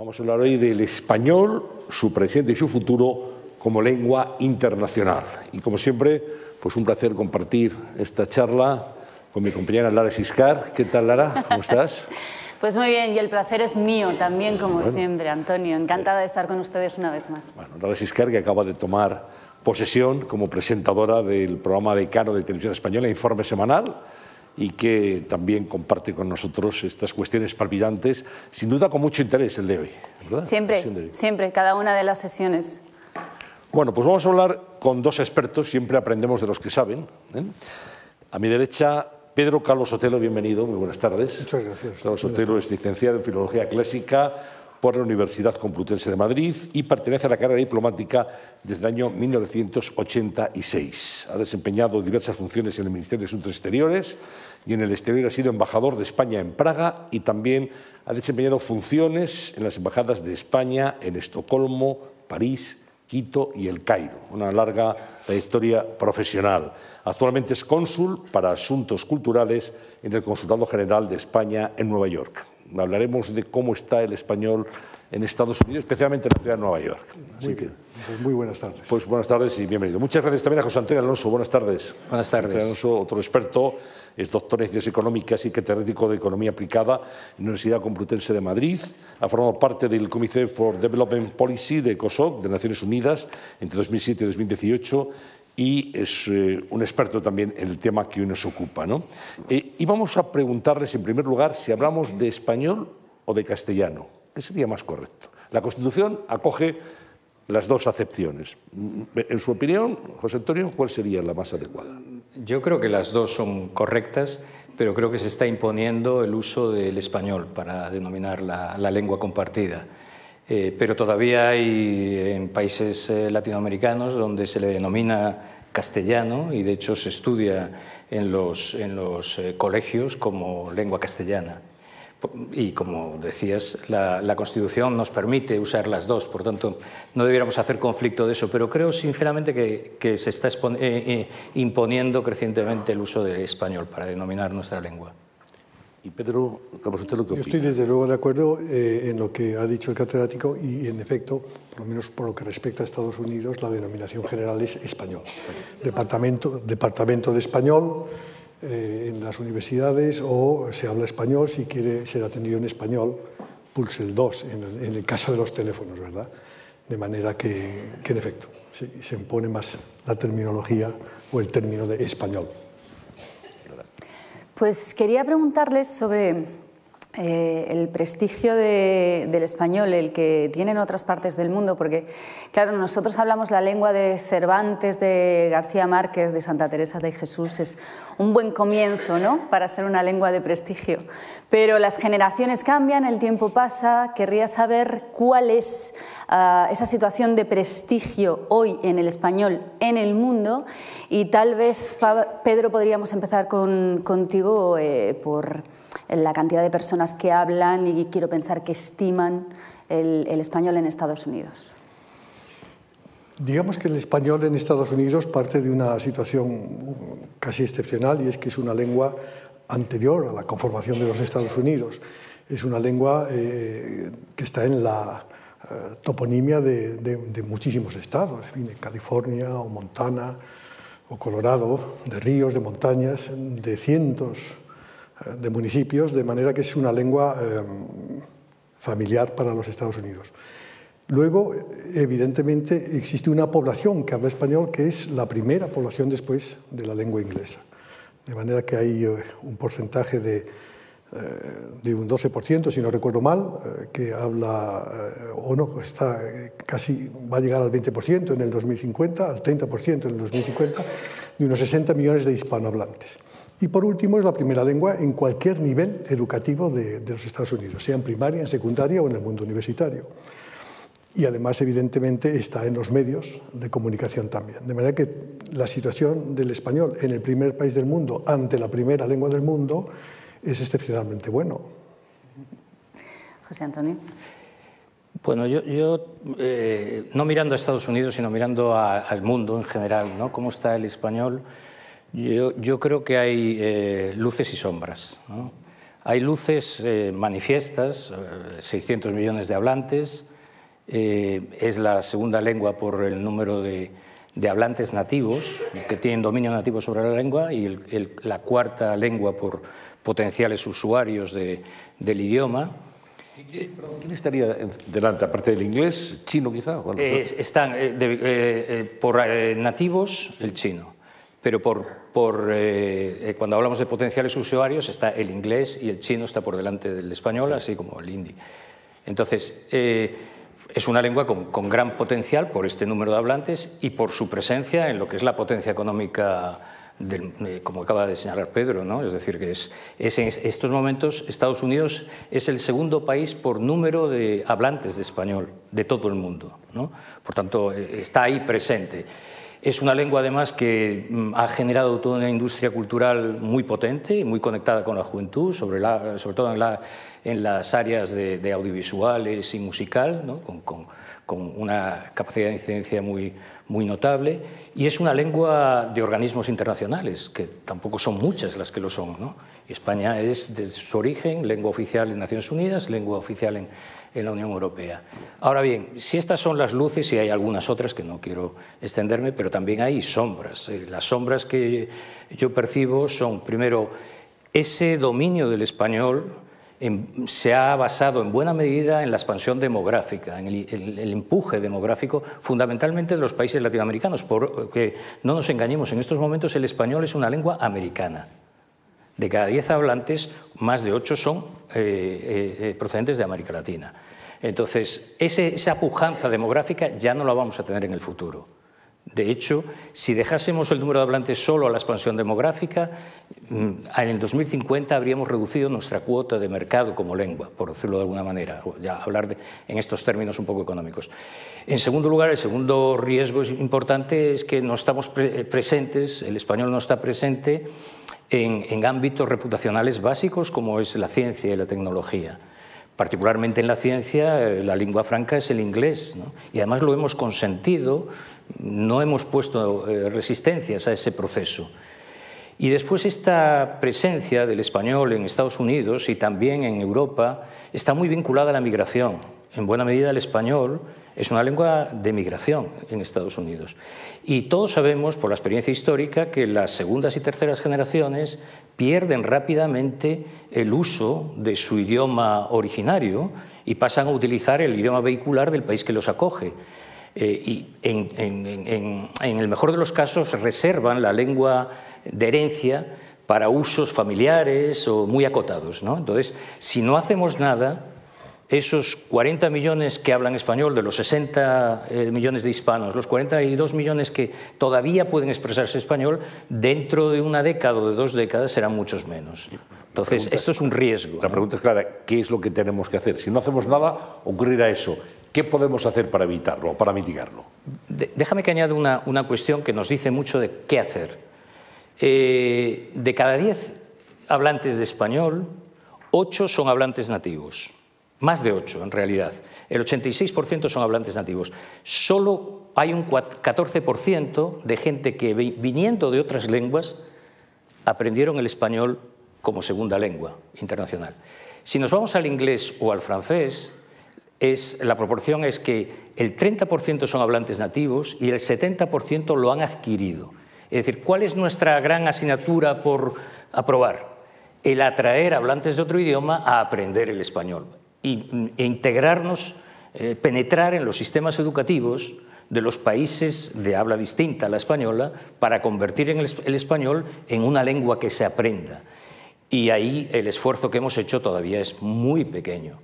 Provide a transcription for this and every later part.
Vamos a hablar hoy del español, su presente y su futuro como lengua internacional. Y como siempre, pues un placer compartir esta charla con mi compañera Lara Siscar. ¿Qué tal, Lara? ¿Cómo estás? Pues muy bien, y el placer es mío también, como siempre, Antonio. Encantada de estar con ustedes una vez más. Bueno, Lara Siscar, que acaba de tomar posesión como presentadora del programa decano de Televisión Española, Informe Semanal, y que también comparte con nosotros estas cuestiones palpitantes, sin duda con mucho interés el de hoy. ¿verdad? Siempre, siempre, cada una de las sesiones. Bueno, pues vamos a hablar con dos expertos, siempre aprendemos de los que saben. ¿eh? A mi derecha, Pedro Carlos Sotelo, bienvenido, muy buenas tardes. Muchas gracias. Carlos Sotelo es licenciado en Filología Clásica por la Universidad Complutense de Madrid y pertenece a la carrera diplomática desde el año 1986. Ha desempeñado diversas funciones en el Ministerio de Asuntos Exteriores y en el exterior ha sido embajador de España en Praga y también ha desempeñado funciones en las embajadas de España en Estocolmo, París, Quito y El Cairo. Una larga trayectoria profesional. Actualmente es cónsul para asuntos culturales en el Consulado General de España en Nueva York hablaremos de cómo está el español en Estados Unidos, especialmente en la ciudad de Nueva York. Así muy bien, pues muy buenas tardes. Pues buenas tardes y bienvenido. Muchas gracias también a José Antonio Alonso. Buenas tardes. Buenas tardes. José Alonso, otro experto, es doctor en Ciencias Económicas y catedrático de Economía Aplicada en la Universidad Complutense de Madrid. Ha formado parte del Comité for Development Policy de COSOC, de Naciones Unidas, entre 2007 y 2018 y es eh, un experto también en el tema que hoy nos ocupa. ¿no? Eh, y vamos a preguntarles, en primer lugar, si hablamos de español o de castellano. ¿Qué sería más correcto? La Constitución acoge las dos acepciones. En su opinión, José Antonio, ¿cuál sería la más adecuada? Yo creo que las dos son correctas, pero creo que se está imponiendo el uso del español para denominar la, lengua compartida. Eh, pero todavía hay en países eh, latinoamericanos donde se le denomina castellano y de hecho se estudia en los, en los eh, colegios como lengua castellana. Y como decías, la, la, Constitución nos permite usar las dos, por tanto, no debiéramos hacer conflicto de eso, pero creo sinceramente que, que se está imponiendo crecientemente el uso del español para denominar nuestra lengua. Y Pedro, ¿usted lo que Yo estoy desde luego de acuerdo eh, en lo que ha dicho el catedrático y en efecto, por lo menos por lo que respecta a Estados Unidos, la denominación general es español. Departamento, departamento de español eh, en las universidades o se habla español si quiere ser atendido en español, pulse el 2 en el, caso de los teléfonos, ¿verdad? De manera que, que en efecto se, se impone más la terminología o el término de español. Pues quería preguntarles sobre eh, el prestigio de, del español, el que tienen otras partes del mundo, porque, claro, nosotros hablamos la lengua de Cervantes, de García Márquez, de Santa Teresa de Jesús, es un buen comienzo ¿no? para ser una lengua de prestigio. Pero las generaciones cambian, el tiempo pasa, querría saber cuál es uh, esa situación de prestigio hoy en el español en el mundo y tal vez, Pedro, podríamos empezar con, contigo eh, por la cantidad de personas que hablan y quiero pensar que estiman el, español en Estados Unidos. Digamos que el español en Estados Unidos parte de una situación casi excepcional y es que es una lengua anterior a la conformación de los Estados Unidos. Es una lengua eh, que está en la eh, toponimia de, muchísimos estados, en de California o Montana o Colorado, de ríos, de montañas, de cientos de municipios, de manera que es una lengua eh, familiar para los Estados Unidos. Luego, evidentemente, existe una población que habla español que es la primera población después de la lengua inglesa. De manera que hay eh, un porcentaje de, de un 12%, si no recuerdo mal, que habla, o no, está casi, va a llegar al 20% en el 2050, al 30% en el 2050, y unos 60 millones de hispanohablantes. Y por último, es la primera lengua en cualquier nivel educativo de, de los Estados Unidos, sea en primaria, en secundaria o en el mundo universitario y además evidentemente está en los medios de comunicación también. De manera que la situación del español en el primer país del mundo ante la primera lengua del mundo es excepcionalmente bueno. José Antonio. Bueno, yo, yo eh, no mirando a Estados Unidos, sino mirando a, al mundo en general, ¿no? ¿Cómo está el español? Yo, yo creo que hay eh, luces y sombras. ¿no? Hay luces eh, manifiestas, 600 millones de hablantes, es la segunda lengua por el número de, hablantes nativos que tienen dominio nativo sobre la lengua y la cuarta lengua por potenciales usuarios del idioma. ¿Quién estaría delante, aparte del inglés? ¿Chino quizá? están por nativos el chino pero por, por eh, eh, cuando hablamos de potenciales usuarios está el inglés y el chino está por delante del español, así como el hindi. Entonces, eh, es una lengua con, con, gran potencial por este número de hablantes y por su presencia en lo que es la potencia económica, del, como acaba de señalar Pedro. ¿no? Es decir, que es, es, en estos momentos Estados Unidos es el segundo país por número de hablantes de español de todo el mundo. ¿no? Por tanto, está ahí presente. Es una lengua además que mm, ha generado toda una industria cultural muy potente y muy conectada con la juventud, sobre, todo en, las áreas de, audiovisuales y musical, con, una capacidad de incidencia muy, muy notable. Y es una lengua de organismos internacionales, que tampoco son muchas las que lo son. España es, desde su origen, lengua oficial en Naciones Unidas, lengua oficial en, en la Unión Europea. Ahora bien, si estas son las luces, y hay algunas otras que no quiero extenderme, pero también hay sombras. Eh, las sombras que yo percibo son, primero, ese dominio del español se ha basado en buena medida en la expansión demográfica, en el, empuje demográfico, fundamentalmente de los países latinoamericanos, porque no nos engañemos, en estos momentos el español es una lengua americana. De cada 10 hablantes, más de 8 son eh, eh, eh, procedentes de América Latina. Entonces, esa pujanza demográfica ya no la vamos a tener en el futuro. De hecho, si dejásemos el número de hablantes solo a la expansión demográfica, mm, en el 2050 habríamos reducido nuestra cuota de mercado como lengua, por decirlo de alguna manera, ya hablar en estos términos un poco económicos. En segundo lugar, el segundo riesgo importante es que no estamos presentes, el español no está presente en, ámbitos reputacionales básicos como es la ciencia y la tecnología. Particularmente en la ciencia, eh, la lengua franca es el inglés, y además lo hemos consentido, no hemos puesto eh, resistencias a ese proceso. Y después esta presencia del español en Estados Unidos y también en Europa está muy vinculada a la migración. En buena medida el español es una lengua de migración en Estados Unidos. Y todos sabemos, por la experiencia histórica, que las segundas y terceras generaciones pierden rápidamente el uso de su idioma originario y pasan a utilizar el idioma vehicular del país que los acoge. Eh, y en, el mejor de los casos reservan la lengua de herencia para usos familiares o muy acotados. Entonces, si no hacemos nada, esos 40 millones que hablan español, de los 60 eh, millones de hispanos, los 42 millones que todavía pueden expresarse español, dentro de una década o de dos décadas serán muchos menos. Entonces, esto es un riesgo. La pregunta es clara, ¿qué es lo que tenemos que hacer? Si no hacemos nada, ocurrirá eso. ¿Qué podemos hacer para evitarlo o para mitigarlo? déjame que añada una, cuestión que nos dice mucho de qué hacer. Eh, de cada 10 hablantes de español, 8 son hablantes nativos más de 8 en realidad. El 86% son hablantes nativos. Solo hay un 14% de gente que viniendo de otras lenguas aprendieron el español como segunda lengua internacional. Si nos vamos al inglés o al francés, la proporción es que el 30% son hablantes nativos y el 70% lo han adquirido. Es decir, ¿cuál es nuestra gran asignatura por aprobar? El atraer hablantes de otro idioma a aprender el español e integrarnos, eh, penetrar en los sistemas educativos de los países de habla distinta a la española para convertir el, español en una lengua que se aprenda. Y ahí el esfuerzo que hemos hecho todavía es muy pequeño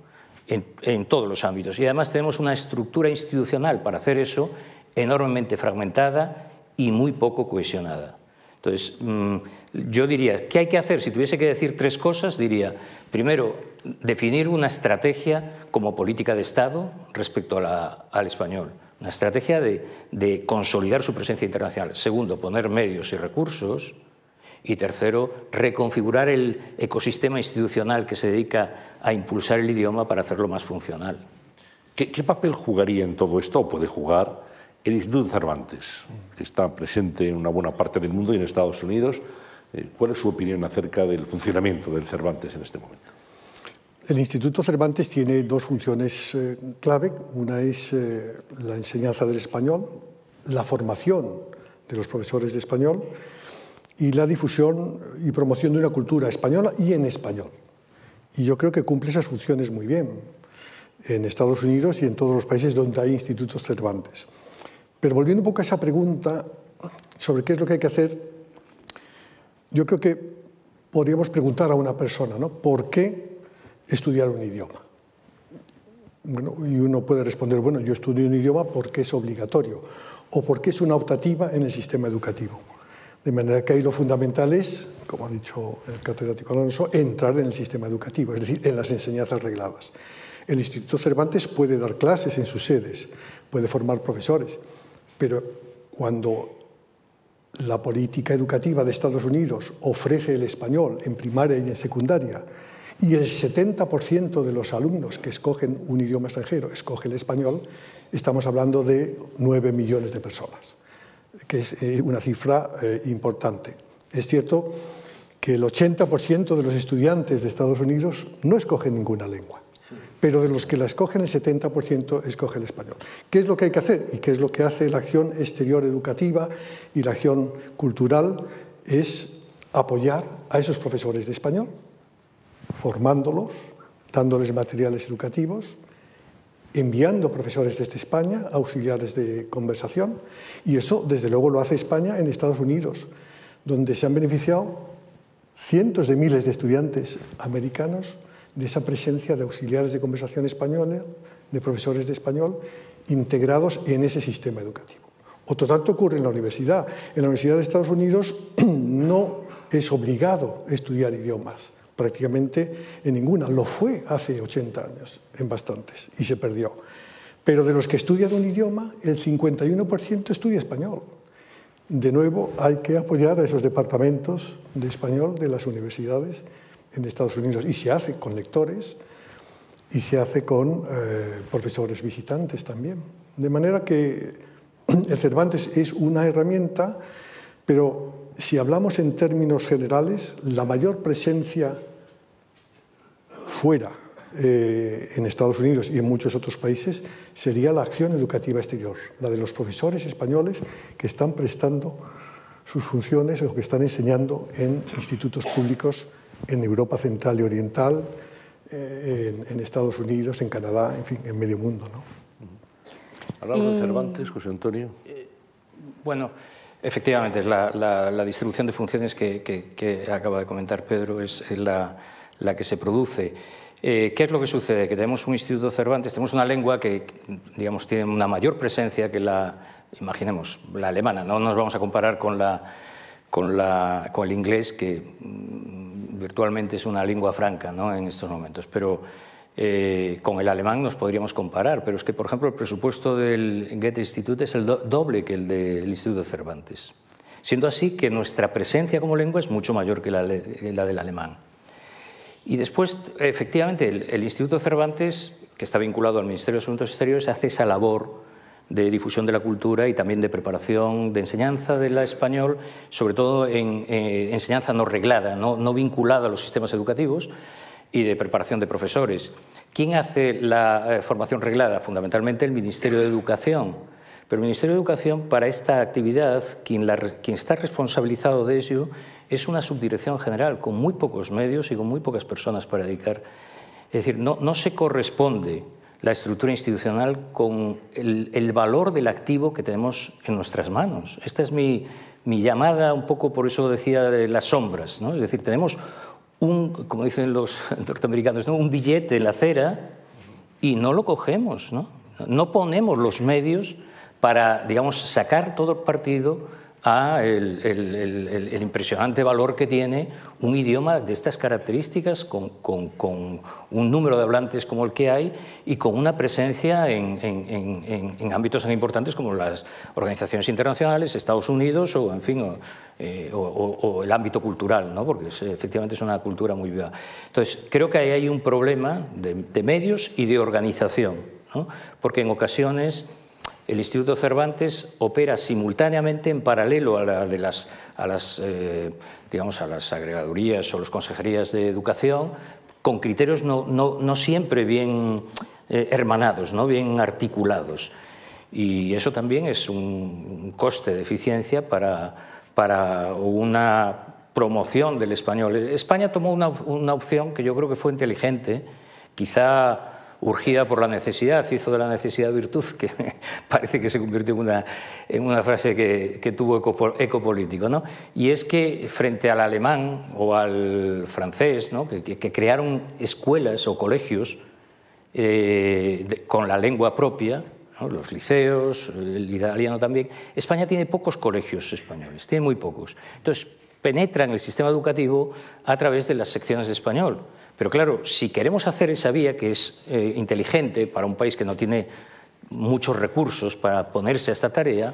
en, en todos los ámbitos. Y además tenemos una estructura institucional para hacer eso enormemente fragmentada y muy poco cohesionada. Entonces, mm, yo diría, ¿qué hay que hacer? Si tuviese que decir tres cosas, diría, primero, definir una estrategia como política de Estado respecto al español, una estrategia de, consolidar su presencia internacional. Segundo, poner medios y recursos. Y tercero, reconfigurar el ecosistema institucional que se dedica a impulsar el idioma para hacerlo más funcional. ¿Qué, qué papel jugaría en todo esto, o puede jugar, el Instituto Cervantes, que está presente en una buena parte del mundo y en Estados Unidos, Eh, ¿Cuál es su opinión acerca del funcionamiento del Cervantes en este momento? El Instituto Cervantes tiene dos funciones eh, clave. Una es eh, la enseñanza del español, la formación de los profesores de español y la difusión y promoción de una cultura española y en español. Y yo creo que cumple esas funciones muy bien en Estados Unidos y en todos los países donde hay institutos Cervantes. Pero volviendo un poco a esa pregunta sobre qué es lo que hay que hacer, yo creo que podríamos preguntar a una persona, ¿no? ¿Por qué estudiar un idioma? Bueno, y uno puede responder, bueno, yo estudio un idioma porque es obligatorio o porque es una optativa en el sistema educativo. De manera que ahí lo fundamental es, como ha dicho el catedrático Alonso, entrar en el sistema educativo, es decir, en las enseñanzas regladas. El Instituto Cervantes puede dar clases en sus sedes, puede formar profesores, pero cuando la política educativa de Estados Unidos ofrece el español en primaria y en secundaria, y el 70% de los alumnos que escogen un idioma extranjero escoge el español, estamos hablando de 9 millones de personas, que es eh, una cifra eh, importante. Es cierto que el 80% de los estudiantes de Estados Unidos no escogen ninguna lengua pero de los que la escogen el 70% escoge el español. ¿Qué es lo que hay que hacer? Y qué es lo que hace la acción exterior educativa y la acción cultural es apoyar a esos profesores de español, formándolos, dándoles materiales educativos, enviando profesores desde España, auxiliares de conversación, y eso desde luego lo hace España en Estados Unidos, donde se han beneficiado cientos de miles de estudiantes americanos de esa presencia de auxiliares de conversación española, de profesores de español, integrados en ese sistema educativo. Otro tanto ocurre en la universidad. En la Universidad de Estados Unidos no es obligado estudiar idiomas, prácticamente en ninguna. Lo fue hace 80 años, en bastantes, y se perdió. Pero de los que estudian un idioma, el 51% estudia español. De nuevo, hay que apoyar a esos departamentos de español de las universidades en Estados Unidos y se hace con lectores y se hace con eh, profesores visitantes también. De manera que el Cervantes es una herramienta, pero si hablamos en términos generales, la mayor presencia fuera eh, en Estados Unidos y en muchos otros países sería la acción educativa exterior, la de los profesores españoles que están prestando sus funciones o que están enseñando en institutos públicos en Europa Central y Oriental, eh, en, Estados Unidos, en Canadá, en fin, en medio mundo. ¿no? Hablamos de Cervantes, José Antonio. Eh, bueno, efectivamente, la, la, distribución de funciones que, acaba de comentar Pedro es, la, la, que se produce. Eh, ¿Qué es lo que sucede? Que tenemos un Instituto Cervantes, tenemos una lengua que, digamos, tiene una mayor presencia que la, imaginemos, la alemana. No nos vamos a comparar con, la, con, la, con el inglés, que virtualmente es una lengua franca ¿no? en estos momentos, pero eh, con el alemán nos podríamos comparar, pero es que, por ejemplo, el presupuesto del Goethe Institut es el doble que el del Instituto Cervantes, siendo así que nuestra presencia como lengua es mucho mayor que la, del alemán. Y después, efectivamente, el, Instituto Cervantes, que está vinculado al Ministerio de Asuntos Exteriores, hace esa labor de difusión de la cultura y también de preparación, de enseñanza de la español, sobre todo en eh, enseñanza no reglada, no, vinculada a los sistemas educativos y de preparación de profesores. ¿Quién hace la eh, formación reglada? Fundamentalmente el Ministerio de Educación. Pero el Ministerio de Educación, para esta actividad, quien, quien está responsabilizado de ello es una subdirección general, con muy pocos medios y con muy pocas personas para dedicar. Es decir, no, no se corresponde la estructura institucional con el, valor del activo que tenemos en nuestras manos. Esta es mi, llamada, un poco por eso decía de las sombras. ¿no? Es decir, tenemos un, como dicen los norteamericanos, un billete en la acera y no lo cogemos, ¿no? no ponemos los medios para, digamos, sacar todo el partido a el, impresionante valor que tiene un idioma de estas características, con, un número de hablantes como el que hay y con una presencia en, ámbitos tan importantes como las organizaciones internacionales, Estados Unidos o, en fin, o, eh, el ámbito cultural, ¿no? porque efectivamente es una cultura muy viva. Entonces, creo que ahí hay un problema de, de medios y de organización, ¿no? porque en ocasiones el Instituto Cervantes opera simultáneamente en paralelo a, la de las, a eh, digamos, a las agregadurías o las consejerías de educación con criterios no siempre bien eh, hermanados, ¿no? bien articulados. Y eso también es un coste de eficiencia para, para una promoción del español. España tomó una, una opción que yo creo que fue inteligente, quizá urgida por la necesidad, hizo de la necesidad virtud, que parece que se convirtió en una, en una frase que, que tuvo eco, eco político. ¿no? Y es que frente al alemán o al francés, ¿no? que, que, crearon escuelas o colegios eh, de, con la lengua propia, ¿no? los liceos, el italiano también, España tiene pocos colegios españoles, tiene muy pocos. Entonces, penetra en el sistema educativo a través de las secciones de español. Pero claro, si queremos hacer esa vía que es eh, inteligente para un país que no tiene muchos recursos para ponerse a esta tarea,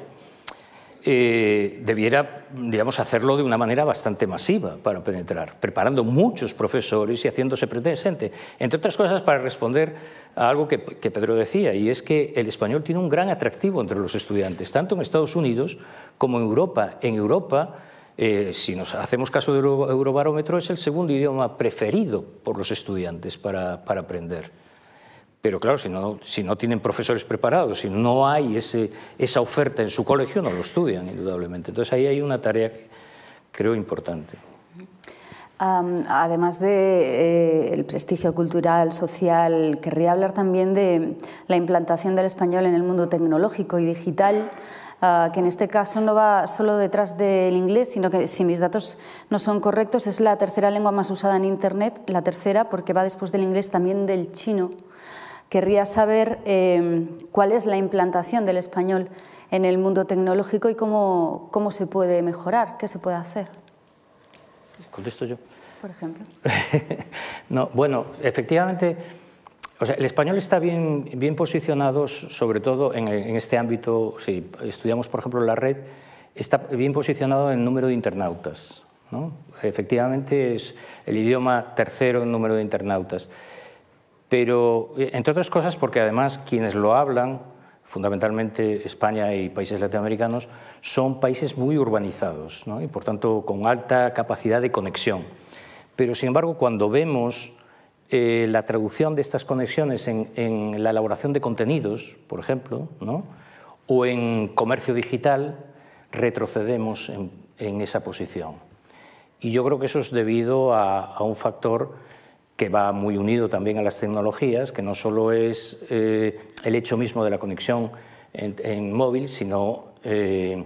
eh, debiera, digamos, hacerlo de una manera bastante masiva para penetrar, preparando muchos profesores y haciéndose presente, entre otras cosas para responder a algo que, que Pedro decía, y es que el español tiene un gran atractivo entre los estudiantes, tanto en Estados Unidos como en Europa. En Europa, eh, si nos hacemos caso Euro, Eurobarómetro, es el segundo idioma preferido por los estudiantes para, para aprender. Pero claro, si no, si no, tienen profesores preparados, si no hay ese, esa oferta en su colegio, no lo estudian, indudablemente. Entonces ahí hay una tarea que creo importante. Um, además del de, eh, prestigio cultural, social, querría hablar también de la implantación del español en el mundo tecnológico y digital. Uh, que en este caso no va solo detrás del inglés, sino que si mis datos no son correctos, es la tercera lengua más usada en Internet, la tercera porque va después del inglés también del chino. Querría saber eh, cuál es la implantación del español en el mundo tecnológico y cómo, cómo se puede mejorar, qué se puede hacer. ¿Contesto yo? Por ejemplo. no, bueno, efectivamente, el español está bien, posicionado, sobre todo en, este ámbito, si estudiamos, por ejemplo, la red, está bien posicionado en el número de internautas. ¿no? Efectivamente, es el idioma tercero en número de internautas. Pero, entre otras cosas, porque además quienes lo hablan, fundamentalmente España y países latinoamericanos, son países muy urbanizados y, por tanto, con alta capacidad de conexión. Pero, sin embargo, cuando vemos eh, la traducción de estas conexiones en, la elaboración de contenidos, por ejemplo, o en comercio digital, retrocedemos en, esa posición. Y yo creo que eso es debido a, un factor que va muy unido también a las tecnologías, que no solo es eh, el hecho mismo de la conexión en, en móvil, sino eh,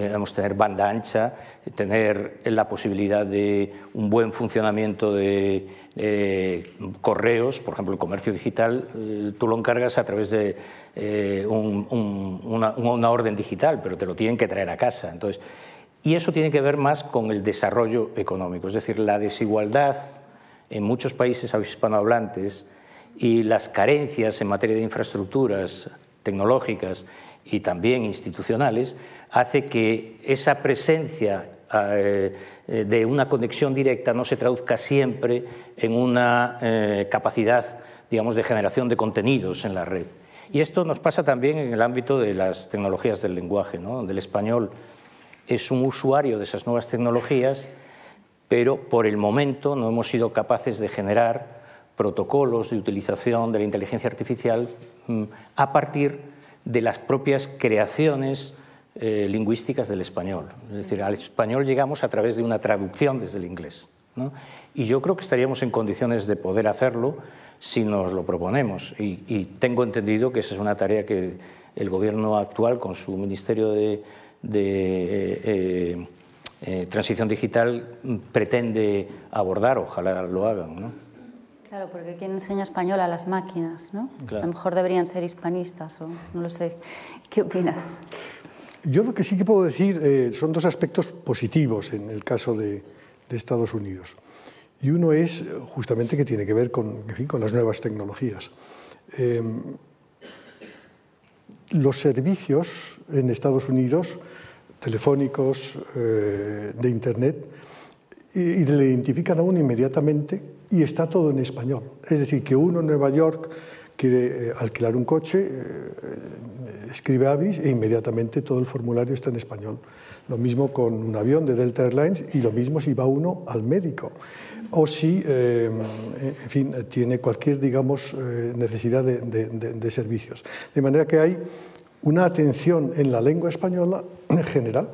debemos tener banda ancha, tener la posibilidad de un buen funcionamiento de correos, por ejemplo, el comercio digital, eh, tú lo encargas a través de eh, un, un, una, una, orden digital, pero te lo tienen que traer a casa. Entonces, y eso tiene que ver más con el desarrollo económico, es decir, la desigualdad en muchos países hispanohablantes y las carencias en materia de infraestructuras tecnológicas y también institucionales hace que esa presencia eh, de una conexión directa no se traduzca siempre en una eh, capacidad, digamos, de generación de contenidos en la red. Y esto nos pasa también en el ámbito de las tecnologías del lenguaje, ¿no? donde el español es un usuario de esas nuevas tecnologías, pero por el momento no hemos sido capaces de generar protocolos de utilización de la inteligencia artificial mm, a partir de las propias creaciones eh, lingüísticas del español. Es decir, al español llegamos a través de una traducción desde el inglés. ¿no? Y yo creo que estaríamos en condiciones de poder hacerlo si nos lo proponemos. Y, tengo entendido que esa es una tarea que el gobierno actual, con su Ministerio de, de eh, eh, Transición Digital, pretende abordar. Ojalá lo hagan. ¿no? Claro, porque ¿quién enseña español a las máquinas? ¿no? Claro. A lo mejor deberían ser hispanistas o no lo sé. ¿Qué opinas? Yo lo que sí que puedo decir eh, son dos aspectos positivos en el caso de, de, Estados Unidos. Y uno es justamente que tiene que ver con, en fin, con las nuevas tecnologías. Eh, los servicios en Estados Unidos, telefónicos, eh, de Internet, y, y le identifican a uno inmediatamente y está todo en español. Es decir, que uno en Nueva York quiere alquilar un coche, escribe Avis e inmediatamente todo el formulario está en español. Lo mismo con un avión de Delta Airlines y lo mismo si va uno al médico o si, eh, en fin, tiene cualquier, digamos, eh, necesidad de, de, servicios. De manera que hay una atención en la lengua española en general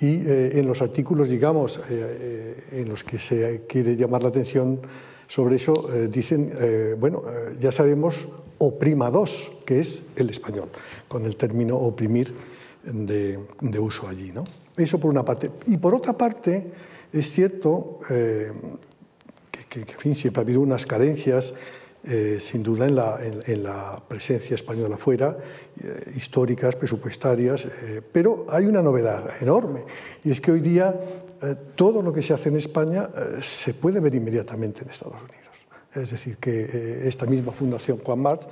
y eh, en los artículos, digamos, en los que se quiere llamar la atención sobre eso, dicen, bueno, ya sabemos oprima dos, que es el español, con el término oprimir de, uso allí. ¿no? Eso por una parte. Y por otra parte, es cierto eh, que, fin, siempre ha habido unas carencias, eh, sin duda, en la, la, presencia española fuera, eh, históricas, presupuestarias, pero hay una novedad enorme, y es que hoy día todo lo que se hace en España se puede ver inmediatamente en Estados Unidos. Es decir, que esta misma Fundación Juan Mart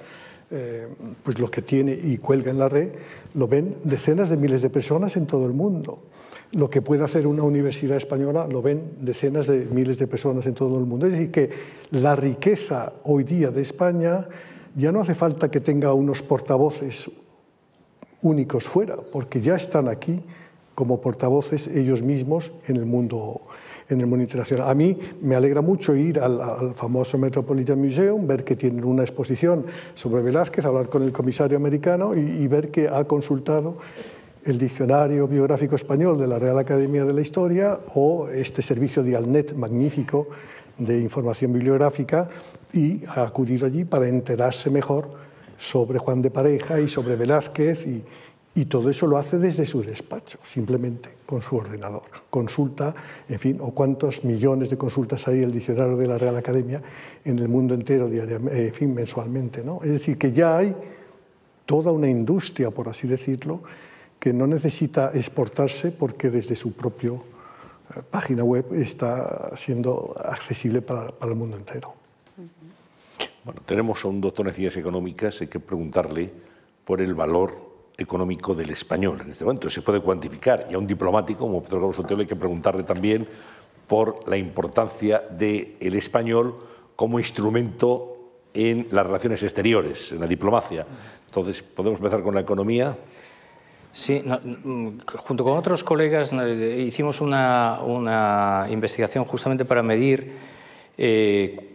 eh, pues lo que tiene y cuelga en la red, lo ven decenas de miles de personas en todo el mundo. Lo que puede hacer una universidad española lo ven decenas de miles de personas en todo el mundo. Es decir, que la riqueza hoy día de España ya no hace falta que tenga unos portavoces únicos fuera, porque ya están aquí como portavoces ellos mismos en el mundo en el mundo internacional. A mí me alegra mucho ir al, famoso Metropolitan Museum, ver que tienen una exposición sobre Velázquez, hablar con el comisario americano y, ver que ha consultado el Diccionario Biográfico Español de la Real Academia de la Historia o este servicio de Alnet magnífico de información bibliográfica y ha acudido allí para enterarse mejor sobre Juan de Pareja y sobre Velázquez y, todo eso lo hace desde su despacho, simplemente con su ordenador. Consulta, en fin, o cuántos millones de consultas hay el diccionario de la Real Academia en el mundo entero, diariamente, en fin, mensualmente. ¿no? Es decir, que ya hay toda una industria, por así decirlo, que no necesita exportarse porque desde su propia eh, página web está siendo accesible para, para, el mundo entero. Bueno, tenemos a un doctor en ciencias económicas, hay que preguntarle por el valor económico del español en este momento. Se puede cuantificar y a un diplomático como Pedro Carlos Sotelo hay que preguntarle también por la importancia del español como instrumento en las relaciones exteriores, en la diplomacia. Entonces, ¿podemos empezar con la economía? Sí, mm, junto con otros colegas hicimos una, una investigación justamente para medir eh,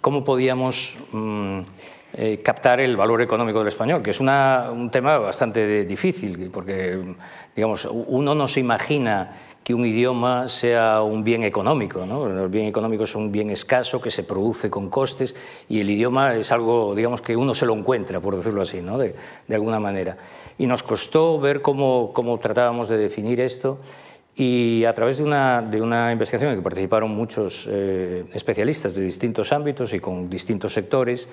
cómo podíamos mm, eh, captar el valor económico del español, que es un tema bastante difícil, porque digamos, uno no se imagina que un idioma sea un bien económico. ¿no? El bien económico es un bien escaso que se produce con costes y el idioma es algo, digamos, que uno se lo encuentra, por decirlo así, ¿no? de, alguna manera. Y nos costó ver cómo, cómo tratábamos de definir esto. Y a través de una, de una investigación en que participaron muchos eh, especialistas de distintos ámbitos y con distintos sectores,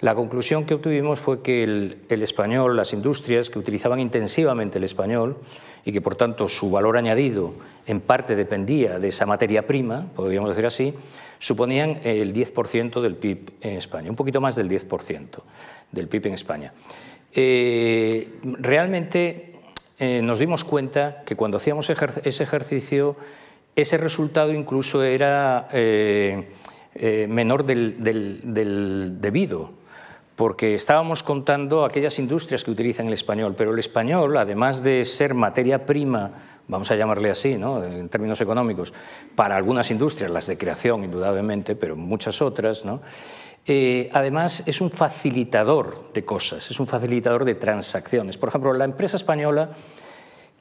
la conclusión que obtuvimos fue que el, español, las industrias que utilizaban intensivamente el español y que por tanto su valor añadido en parte dependía de esa materia prima, podríamos decir así, suponían el 10% del PIB en España, un poquito más del 10% del PIB en España. Eh, realmente eh, nos dimos cuenta que cuando hacíamos ese ejercicio, ese resultado incluso era eh, menor del debido porque estábamos contando aquellas industrias que utilizan el español, pero el español, además de ser materia prima, vamos a llamarle así, ¿no? en términos económicos, para algunas industrias, las de creación indudablemente, pero muchas otras, ¿no? Eh, además es un facilitador de cosas, es un facilitador de transacciones. Por ejemplo, la empresa española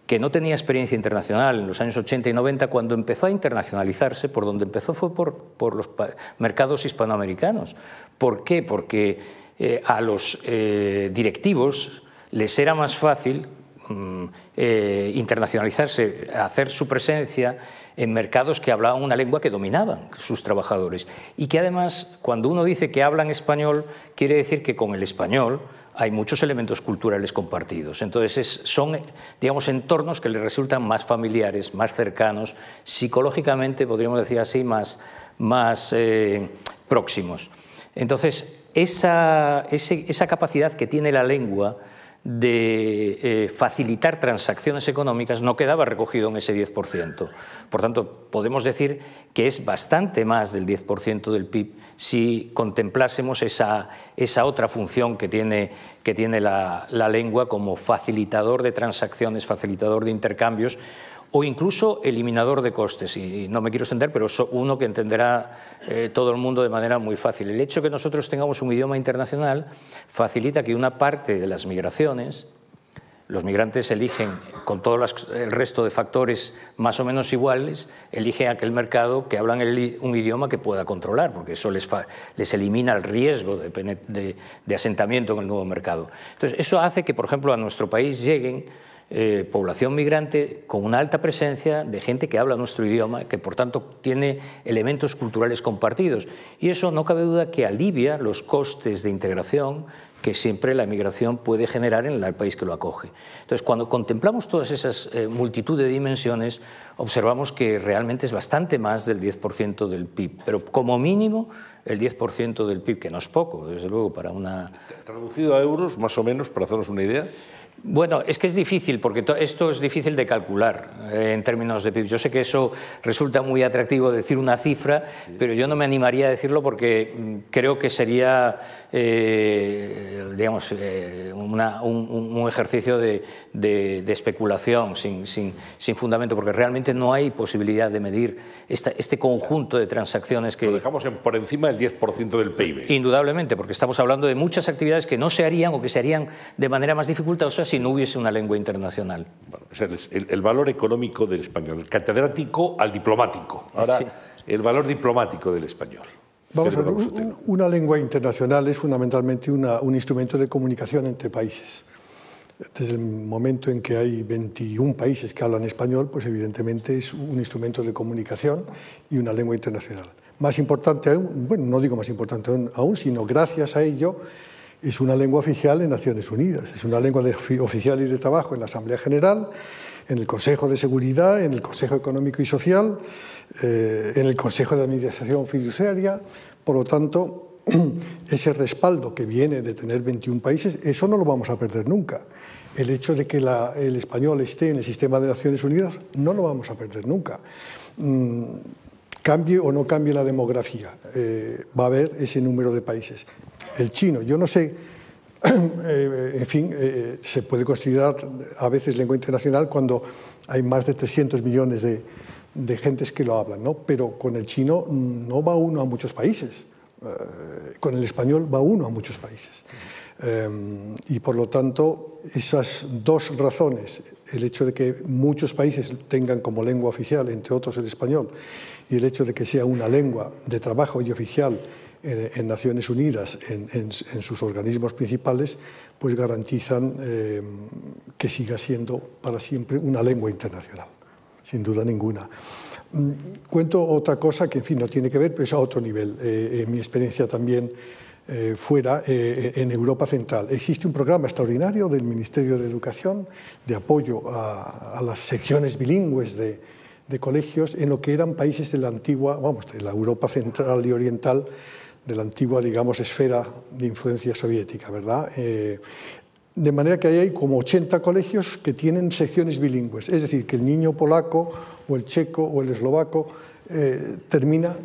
que no tenía experiencia internacional en los años 80 y 90, cuando empezó a internacionalizarse, por donde empezó fue por, los mercados hispanoamericanos. ¿Por qué? Porque eh, a los eh, directivos les era más fácil eh, internacionalizarse, hacer su presencia en mercados que hablaban una lengua que dominaban sus trabajadores. Y que además, cuando uno dice que hablan español, quiere decir que con el español hay muchos elementos culturales compartidos. Entonces, son, digamos, entornos que les resultan más familiares, más cercanos, psicológicamente, podríamos decir así, más, más próximos. Entonces, esa, esa, capacidad que tiene la lengua de eh, facilitar transacciones económicas no quedaba recogido en ese 10%. Por tanto, podemos decir que es bastante más del 10% del PIB si contemplásemos esa, esa otra función que tiene, que tiene la, la lengua como facilitador de transacciones, facilitador de intercambios o incluso eliminador de costes. Y no me quiero extender, pero es uno que entenderá eh, todo el mundo de manera muy fácil. El hecho de que nosotros tengamos un idioma internacional facilita que una parte de las migraciones, los migrantes eligen, con todo el resto de factores más o menos iguales, eligen aquel mercado que hablan un idioma que pueda controlar, porque eso les, les elimina el riesgo de, de asentamiento en el nuevo mercado. Entonces, eso hace que, por ejemplo, a nuestro país lleguen eh, población migrante con una alta presencia de gente que habla nuestro idioma, que por tanto tiene elementos culturales compartidos. Y eso no cabe duda que alivia los costes de integración que siempre la migración puede generar en el país que lo acoge. Entonces, cuando contemplamos todas esas eh, multitud de dimensiones, observamos que realmente es bastante más del 10% del PIB, pero como mínimo el 10% del PIB, que no es poco, desde luego, para una... Traducido a euros, más o menos, para hacernos una idea. Bueno, es que es difícil, porque esto es difícil de calcular eh, en términos de PIB. Yo sé que eso resulta muy atractivo decir una cifra, pero yo no me animaría a decirlo porque mm, creo que sería, eh, digamos, eh, un, ejercicio de, especulación sin, fundamento, porque realmente no hay posibilidad de medir este conjunto de transacciones que... Lo dejamos por encima del 10% del PIB. Indudablemente, porque estamos hablando de muchas actividades que no se harían o que se harían de manera más dificultosa si no hubiese una lengua internacional. el, valor económico del español, el catedrático al diplomático. Ahora, el valor diplomático del español. Vamos a ver, una lengua internacional es fundamentalmente un instrumento de comunicación entre países. Desde el momento en que hay 21 países que hablan español, pues evidentemente es un instrumento de comunicación y una lengua internacional. Más importante aún, bueno, no digo más importante aún, sino gracias a ello es una lengua oficial en Naciones Unidas, es una lengua oficial y de trabajo en la Asamblea General, en el Consejo de Seguridad, en el Consejo Económico y Social, eh, en el Consejo de Administración Fiduciaria. Por lo tanto, ese respaldo que viene de tener 21 países, eso no lo vamos a perder nunca. El hecho de que el español esté en el sistema de Naciones Unidas, no lo vamos a perder nunca. Mm, cambie o no cambie la demografía, eh, va a haber ese número de países el chino. Yo no sé, eh, en fin, eh, se puede considerar a veces lengua internacional cuando hay más de 300 millones de, gentes que lo hablan, ¿no? pero con el chino no va uno a muchos países, eh, con el español va uno a muchos países. y por lo tanto, esas dos razones, el hecho de que muchos países tengan como lengua oficial, entre otros el español, y el hecho de que sea una lengua de trabajo y oficial en, Naciones Unidas, en, sus organismos principales, pues garantizan eh, que siga siendo para siempre una lengua internacional, sin duda ninguna. Mm, cuento otra cosa que, en fin, no tiene que ver, pero es a otro nivel. Eh, en mi experiencia también eh, fuera, en Europa Central, existe un programa extraordinario del Ministerio de Educación de apoyo a, las secciones bilingües de, de colegios en lo que eran países de la antigua, vamos, de la Europa Central y Oriental, de la antigua, digamos, esfera de influencia soviética, ¿verdad? Eh, de manera que hay como 80 colegios que tienen secciones bilingües, es decir, que el niño polaco o el checo o el eslovaco eh, termina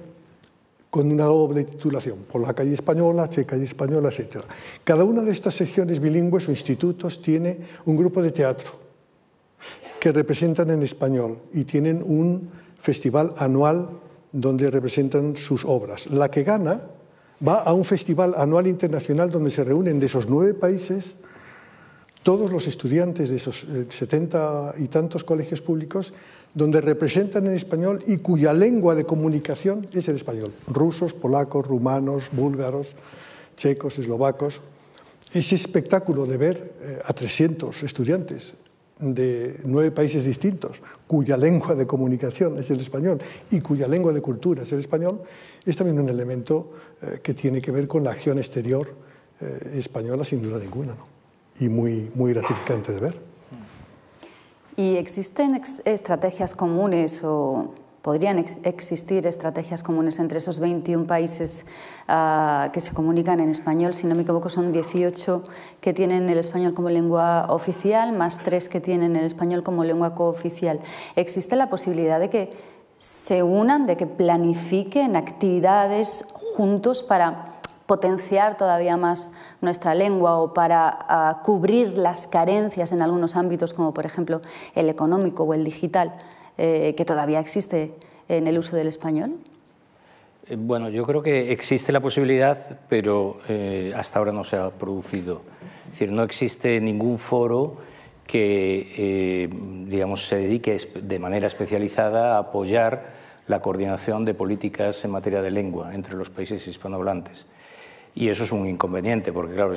con una doble titulación, polaca y española, checa y española, etc. Cada una de estas secciones bilingües o institutos tiene un grupo de teatro que representan en español y tienen un festival anual donde representan sus obras. La que gana va a un festival anual internacional donde se reúnen de esos nueve países todos los estudiantes de esos eh, setenta y tantos colegios públicos donde representan en español y cuya lengua de comunicación es el español. Rusos, polacos, rumanos, búlgaros, checos, eslovacos. Ese espectáculo de ver eh, a 300 estudiantes de nueve países distintos, cuya lengua de comunicación es el español y cuya lengua de cultura es el español, es también un elemento eh, que tiene que ver con la acción exterior eh, española, sin duda ninguna, y muy, muy gratificante de ver. ¿Y existen estrategias comunes o podrían existir estrategias comunes entre esos 21 países ah, que se comunican en español. Si no me equivoco, son 18 que tienen el español como lengua oficial, más 3 que tienen el español como lengua cooficial. ¿Existe la posibilidad de que se unan, de que planifiquen actividades juntos para potenciar todavía más nuestra lengua o para ah, cubrir las carencias en algunos ámbitos, como por ejemplo el económico o el digital? Eh, que todavía existe en el uso del español? Eh, bueno, yo creo que existe la posibilidad, pero eh, hasta ahora no se ha producido. Es decir, no existe ningún foro que digamos, se dedique de manera especializada a apoyar la coordinación de políticas en materia de lengua entre los países hispanohablantes. Y eso es un inconveniente, porque claro,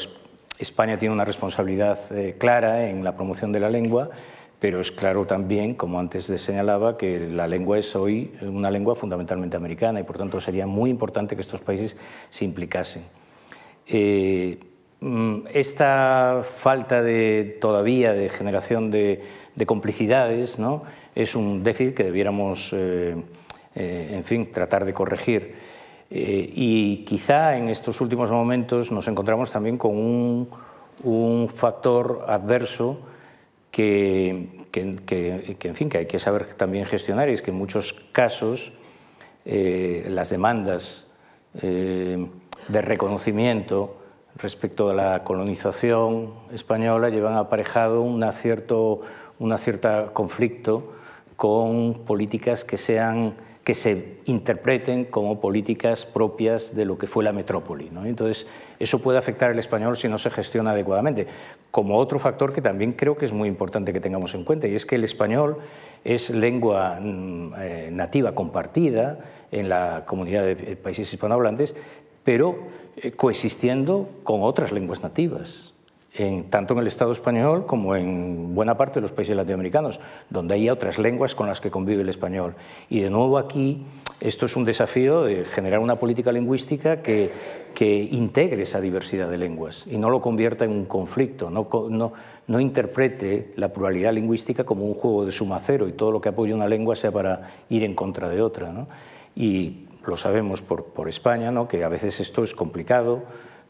España tiene una responsabilidad clara en la promoción de la lengua pero es claro también, como antes señalaba, que la lengua es hoy una lengua fundamentalmente americana y por tanto sería muy importante que estos países se implicasen. Eh, esta falta de, todavía de generación de, complicidades ¿no? es un déficit que debiéramos, eh, eh, en fin, tratar de corregir. y quizá en estos últimos momentos nos encontramos también con un, factor adverso que, en fin, que hay que saber también gestionar y es que en muchos casos eh, las demandas eh, de reconocimiento respecto a la colonización española llevan aparejado un cierto una cierta conflicto con políticas que sean que se interpreten como políticas propias de lo que fue la metrópoli. Entonces, eso puede afectar al español si no se gestiona adecuadamente. Como otro factor que también creo que es muy importante que tengamos en cuenta, y es que el español es lengua mm, eh, nativa compartida en la comunidad de países hispanohablantes, pero eh, coexistiendo con otras lenguas nativas tanto en el Estado español como en buena parte de los países latinoamericanos, donde hay otras lenguas con las que convive el español. Y de nuevo aquí, esto es un desafío de generar una política lingüística que, que integre esa diversidad de lenguas y no lo convierta en un conflicto, no, no, no interprete la pluralidad lingüística como un juego de suma cero y todo lo que apoya una lengua sea para ir en contra de otra. ¿no? Lo sabemos por, España, ¿no? que a veces esto es complicado,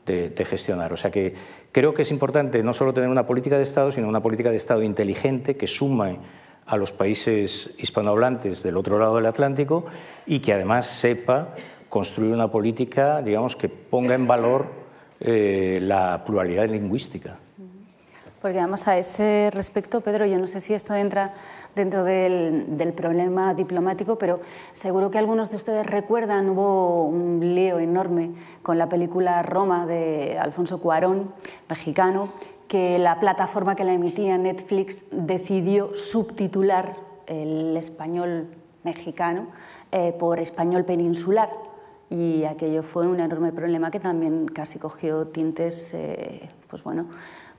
de, gestionar. O sea que creo que es importante no solo tener una política de Estado, sino una política de Estado inteligente que sume a los países hispanohablantes del otro lado del Atlántico y que además sepa construir una política, digamos, que ponga en valor eh, la pluralidad lingüística. Porque además a ese respecto, Pedro, yo no sé si esto entra dentro del, problema diplomático, pero seguro que algunos de ustedes recuerdan, hubo un lío enorme con la película Roma de Alfonso Cuarón, mexicano, que la plataforma que la emitía Netflix decidió subtitular el español mexicano eh, por español peninsular. Y aquello fue un enorme problema que también casi cogió tintes, eh, pues bueno,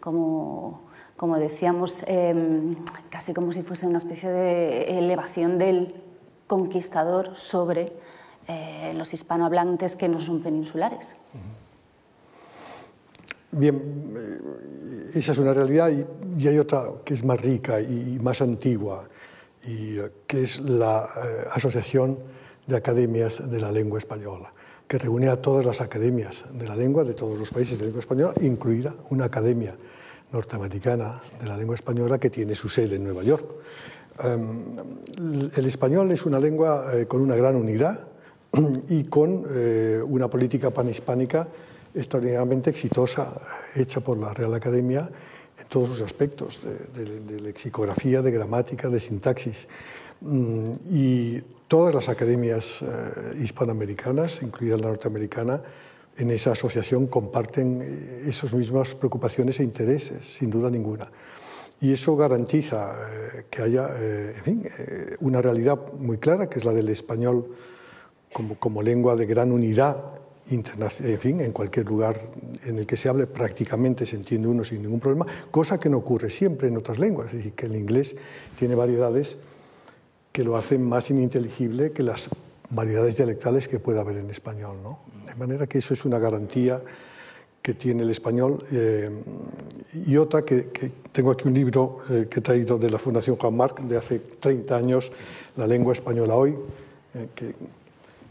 como, como decíamos, em, casi como si fuese una especie de elevación del conquistador sobre eh, los hispanohablantes que no son peninsulares. Bien, eh, esa es una realidad y, hay otra que es más rica y más antigua, y, eh, que es la Asociación de Academias de la Lengua Española que reúne a todas las academias de la lengua de todos los países de lengua española, incluida una academia norteamericana de la lengua española que tiene su sede en Nueva York. Em, el español es una lengua eh, con una gran unidad y con eh, una política panhispánica extraordinariamente exitosa, hecha por la Real Academia en todos sus aspectos, de, lexicografía, de gramática, de sintaxis. Mm, y todas las academias eh, hispanoamericanas, incluida la norteamericana, en esa asociación comparten eh, esas mismas preocupaciones e intereses, sin duda ninguna. Y eso garantiza eh, que haya una realidad muy clara, que es la del español como, como lengua de gran unidad en fin, en cualquier lugar en el que se hable prácticamente se entiende uno sin ningún problema, cosa que no ocurre siempre en otras lenguas, es decir, que el inglés tiene variedades que lo hacen más ininteligible que las variedades dialectales que pueda haber en español. ¿no? De manera que eso es una garantía que tiene el español. Eh, y otra, que, tengo aquí un libro eh, que he traído de la Fundación Juan Marc de hace 30 años, La lengua española hoy, eh, que,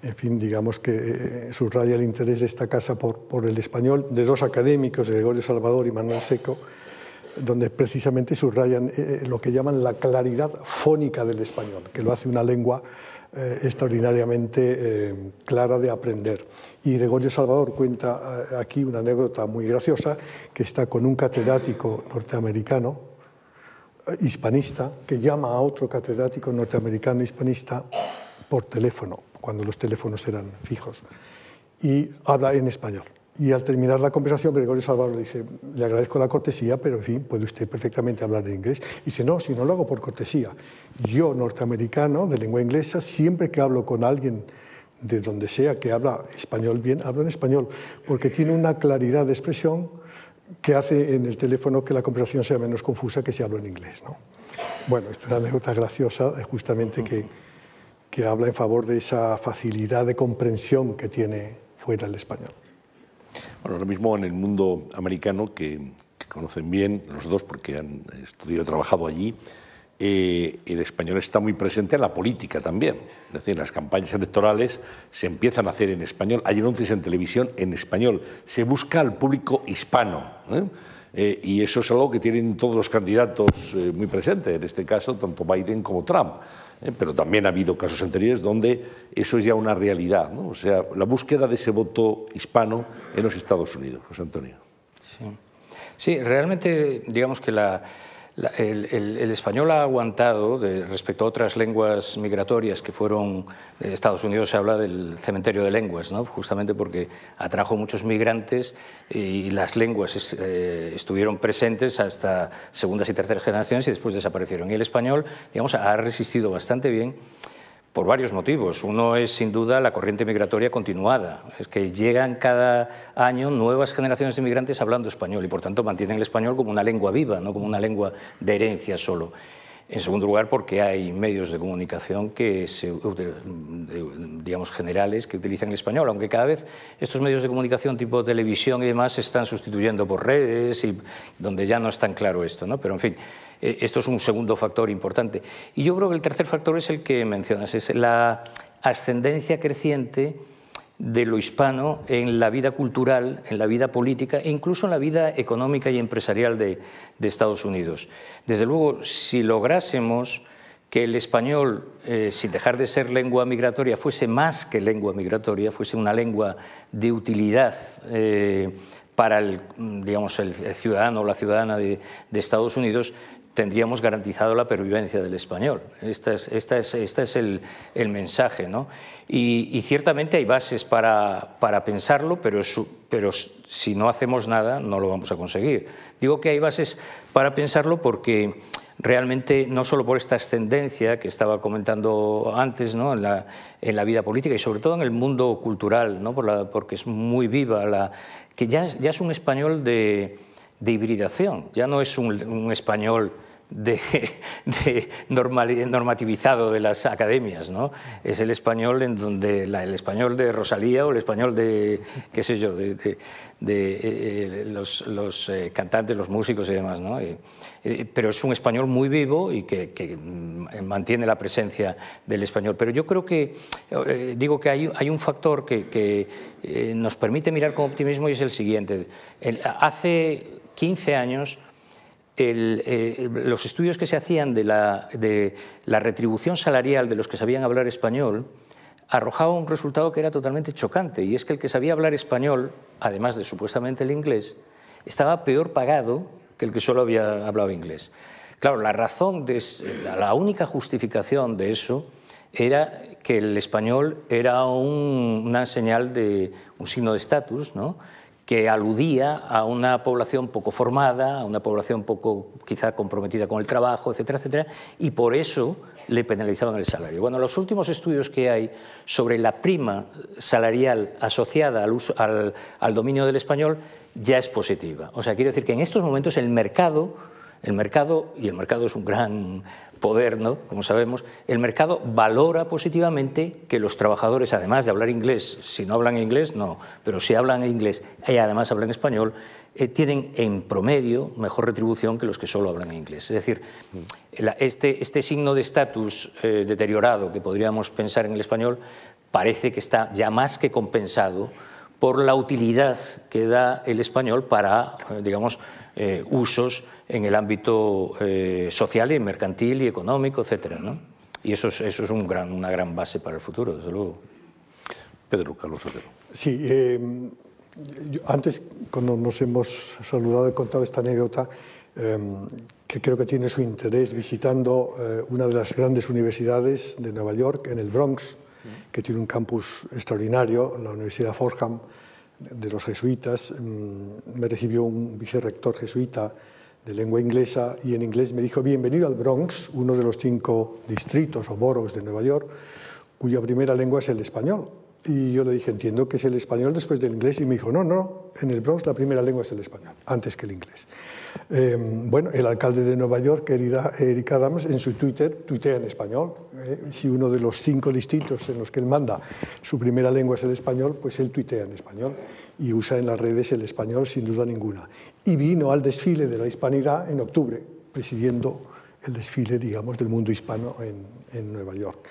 en fin, digamos que eh, subraya el interés de esta casa por, por el español, de dos académicos, Gregorio Salvador y Manuel Seco, donde precisamente subrayan lo que llaman la claridad fónica del español, que lo hace una lengua extraordinariamente clara de aprender. Y Gregorio Salvador cuenta aquí una anécdota muy graciosa, que está con un catedrático norteamericano, hispanista que llama a otro catedrático norteamericano hispanista por teléfono, cuando los teléfonos eran fijos, y habla en español. Y al terminar la conversación, Gregorio Salvador le dice, le agradezco la cortesía, pero en fin, puede usted perfectamente hablar en inglés. Y dice, no, si no lo hago por cortesía. Yo, norteamericano, de lengua inglesa, siempre que hablo con alguien de donde sea que habla español bien, hablo en español, porque tiene una claridad de expresión que hace en el teléfono que la conversación sea menos confusa que si hablo en inglés. ¿no? Bueno, esto es una anécdota graciosa, justamente que, que habla en favor de esa facilidad de comprensión que tiene fuera el español. Bueno, ahora mismo en el mundo americano, que, que conocen bien los dos porque han estudiado y trabajado allí, eh, el español está muy presente en la política también. Es decir, las campañas electorales se empiezan a hacer en español, hay anuncios en televisión en español, se busca al público hispano. ¿eh? Eh, y eso es algo que tienen todos los candidatos muy presentes, en este caso tanto Biden como Trump. Pero también ha habido casos anteriores donde eso es ya una realidad, ¿no? o sea, la búsqueda de ese voto hispano en los Estados Unidos. José Antonio. Sí, sí realmente digamos que la el, español ha aguantado respecto a otras lenguas migratorias que fueron, en Estados Unidos se habla del cementerio de lenguas, ¿no? justamente porque atrajo muchos migrantes y las lenguas eh, estuvieron presentes hasta segundas y terceras generaciones y después desaparecieron. Y el español, digamos, ha resistido bastante bien por varios motivos. Uno es sin duda la corriente migratoria continuada. Es que llegan cada año nuevas generaciones de migrantes hablando español y por tanto mantienen el español como una lengua viva, no como una lengua de herencia solo. En segundo lugar, porque hay medios de comunicación que se, digamos generales que utilizan el español, aunque cada vez estos medios de comunicación tipo televisión y demás se están sustituyendo por redes y donde ya no es tan claro esto, ¿no? Pero en fin, esto es un segundo factor importante. Y yo creo que el tercer factor es el que mencionas, es la ascendencia creciente de lo hispano en la vida cultural, en la vida política e incluso en la vida económica y empresarial de, Estados Unidos. Desde luego, si lográsemos que el español, eh, sin dejar de ser lengua migratoria, fuese más que lengua migratoria, fuese una lengua de utilidad eh, para el, digamos, el ciudadano o la ciudadana de Estados Unidos, tendríamos garantizado la pervivencia del español. Este es, esta es, este es el, el, mensaje. ¿no? Y, ciertamente hay bases para, para pensarlo, pero, pero si no hacemos nada no lo vamos a conseguir. Digo que hay bases para pensarlo porque realmente no solo por esta ascendencia que estaba comentando antes ¿no? en, la, en, la, vida política y sobre todo en el mundo cultural, ¿no? por la, porque es muy viva, la, que ya, ya es un español de, de hibridación, ya no es un, un español de, normativizado de las academias, ¿no? Es el español en donde el español de Rosalía o el español de, qué sé yo, de, de, eh, los, eh, cantantes, los músicos y demás, ¿no? pero es un español muy vivo y que, mm, mantiene la presencia del español. Pero yo creo que, eh, digo que hay, hay, un factor que, nos permite mirar con optimismo y es el siguiente. hace 15 años eh, los estudios que se hacían de la, retribución salarial de los que sabían hablar español arrojaban un resultado que era totalmente chocante, y es que el que sabía hablar español, además de supuestamente el inglés, estaba peor pagado que el que solo había hablado inglés. Claro, la razón, de, la única justificación de eso era que el español era una señal de un signo de estatus, ¿no? Que aludía a una población poco formada, a una población poco quizá comprometida con el trabajo, etcétera, etcétera, y por eso le penalizaban el salario. Bueno, los últimos estudios que hay sobre la prima salarial asociada al, al, al dominio del español ya es positiva. O sea, quiero decir que en estos momentos el mercado el mercado, y el mercado es un gran poder, ¿no? como sabemos, el mercado valora positivamente que los trabajadores, además de hablar inglés, si no hablan inglés, no, pero si hablan inglés y además hablan español, eh, tienen en promedio mejor retribución que los que solo hablan inglés. Es decir, este, este, signo de estatus eh, deteriorado que podríamos pensar en el español parece que está ya más que compensado por la utilidad que da el español para, eh, digamos, eh, usos en el ámbito eh, social y mercantil y económico, etcétera, ¿no? Y eso es, eso es un gran, una gran base para el futuro, desde luego. Pedro Carlos Otero. Sí, antes, cuando nos hemos saludado, he contado esta anécdota que creo que tiene su interés visitando una de las grandes universidades de Nueva York, en el Bronx, que tiene un campus extraordinario, la Universidad Fordham de los jesuitas. Mm, me recibió un vicerrector jesuita de lengua inglesa y en inglés me dijo, bienvenido al Bronx, uno de los cinco distritos o boroughs de Nueva York, cuya primera lengua es el español. Y yo le dije, entiendo que es el español después del inglés. Y me dijo, no, no, en el Bronx la primera lengua es el español, antes que el inglés. Em, bueno, el alcalde de Nueva York, Eric Adams, en su Twitter tuitea en español. ¿eh? si uno de los cinco distritos en los que él manda su primera lengua es el español, pues él tuitea en español y usa en las redes el español sin duda ninguna. Y vino al desfile de la hispanidad en octubre, presidiendo el desfile, digamos, del mundo hispano en, Nueva York.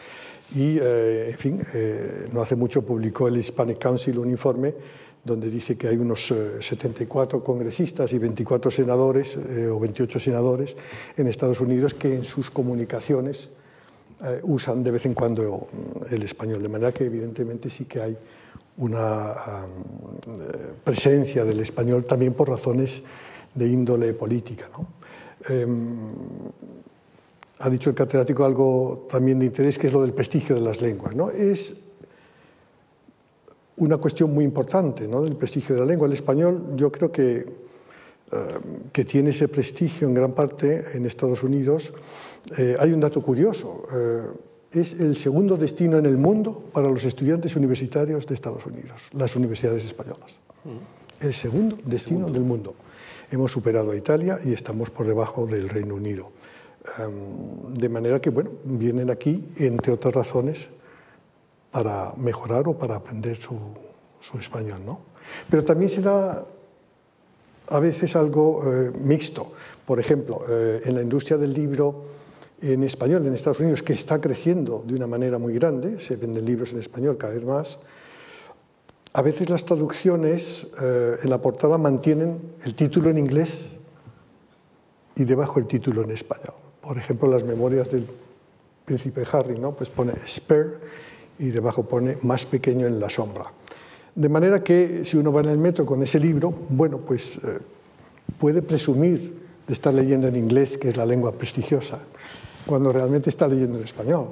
Y, eh, en fin, eh, no hace mucho publicó el Hispanic Council un informe donde dice que hay unos 74 eh, congresistas y 24 senadores eh, o 28 senadores en Estados Unidos que en sus comunicaciones usan de vez en cuando el español, de manera que evidentemente sí que hay una presencia del español también por razones de índole política. Em, ha dicho el catedrático algo también de interés, que es lo del prestigio de las lenguas. ¿no? Es una cuestión muy importante ¿no? del prestigio de la lengua. El español yo creo que, eh, que tiene ese prestigio en gran parte en Estados Unidos. Eh, hay un dato curioso. Eh, es el segundo destino en el mundo para los estudiantes universitarios de Estados Unidos, las universidades españolas. El segundo destino del mundo. Hemos superado a Italia y estamos por debajo del Reino Unido. De manera que, bueno, vienen aquí, entre otras razones, para mejorar o para aprender su, español. ¿no? Pero también se da a veces algo eh, mixto. Por ejemplo, eh, en la industria del libro en español en Estados Unidos, que está creciendo de una manera muy grande, se venden libros en español cada vez más, a veces las traducciones eh, en la portada mantienen el título en inglés y debajo el título en español. Por ejemplo, las memorias del príncipe Harry, ¿no? pues pone Spare y debajo pone más pequeño en la sombra. De manera que si uno va en el metro con ese libro, bueno, pues eh, puede presumir de estar leyendo en inglés, que es la lengua prestigiosa, cuando realmente está leyendo en español.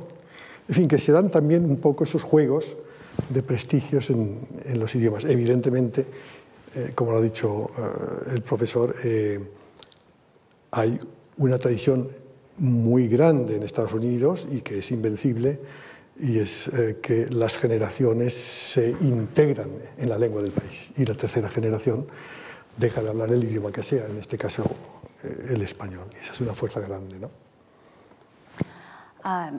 En fin, que se dan también un poco esos juegos de prestigios en, los idiomas. Evidentemente, eh, como lo ha dicho eh, el profesor, hay una tradición muy grande en Estados Unidos y que es invencible y es eh, que las generaciones se integran en la lengua del país y la tercera generación deja de hablar el idioma que sea, en este caso eh, el español. Y esa es una fuerza grande. ¿no? Ah,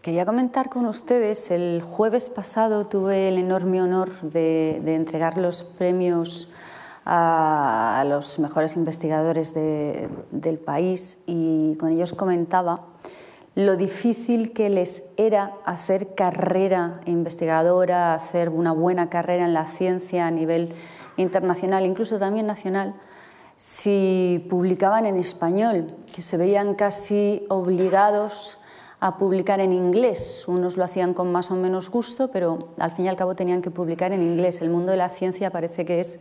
quería comentar con ustedes, el jueves pasado tuve el enorme honor de, entregar los premios a, los mejores investigadores del país y con ellos comentaba lo difícil que les era hacer carrera investigadora, hacer una buena carrera en la ciencia a nivel internacional, incluso también nacional, si publicaban en español, que se veían casi obligados a publicar en inglés. Unos lo hacían con más o menos gusto, pero al fin y al cabo tenían que publicar en inglés. El mundo de la ciencia parece que es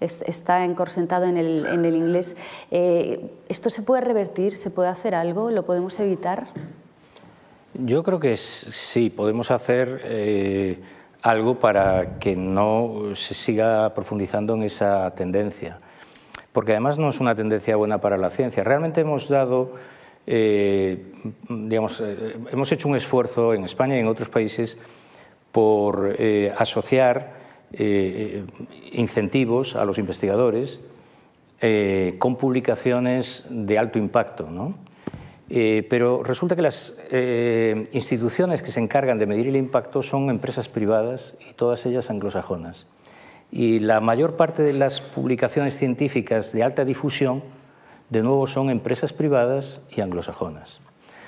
está encorsentado en el, en el inglés. Eh, ¿Esto se puede revertir? ¿Se puede hacer algo? ¿Lo podemos evitar? Yo creo que sí, podemos hacer eh, algo para que no se siga profundizando en esa tendencia, porque además no es una tendencia buena para la ciencia. Realmente hemos dado, eh, digamos, hemos hecho un esfuerzo en España y en otros países por asociar eh, incentivos a los investigadores eh, con publicaciones de alto impacto. ¿no? Eh, pero resulta que las eh, instituciones que se encargan de medir el impacto son empresas privadas y todas ellas anglosajonas. Y la mayor parte de las publicaciones científicas de alta difusión, de nuevo, son empresas privadas y anglosajonas.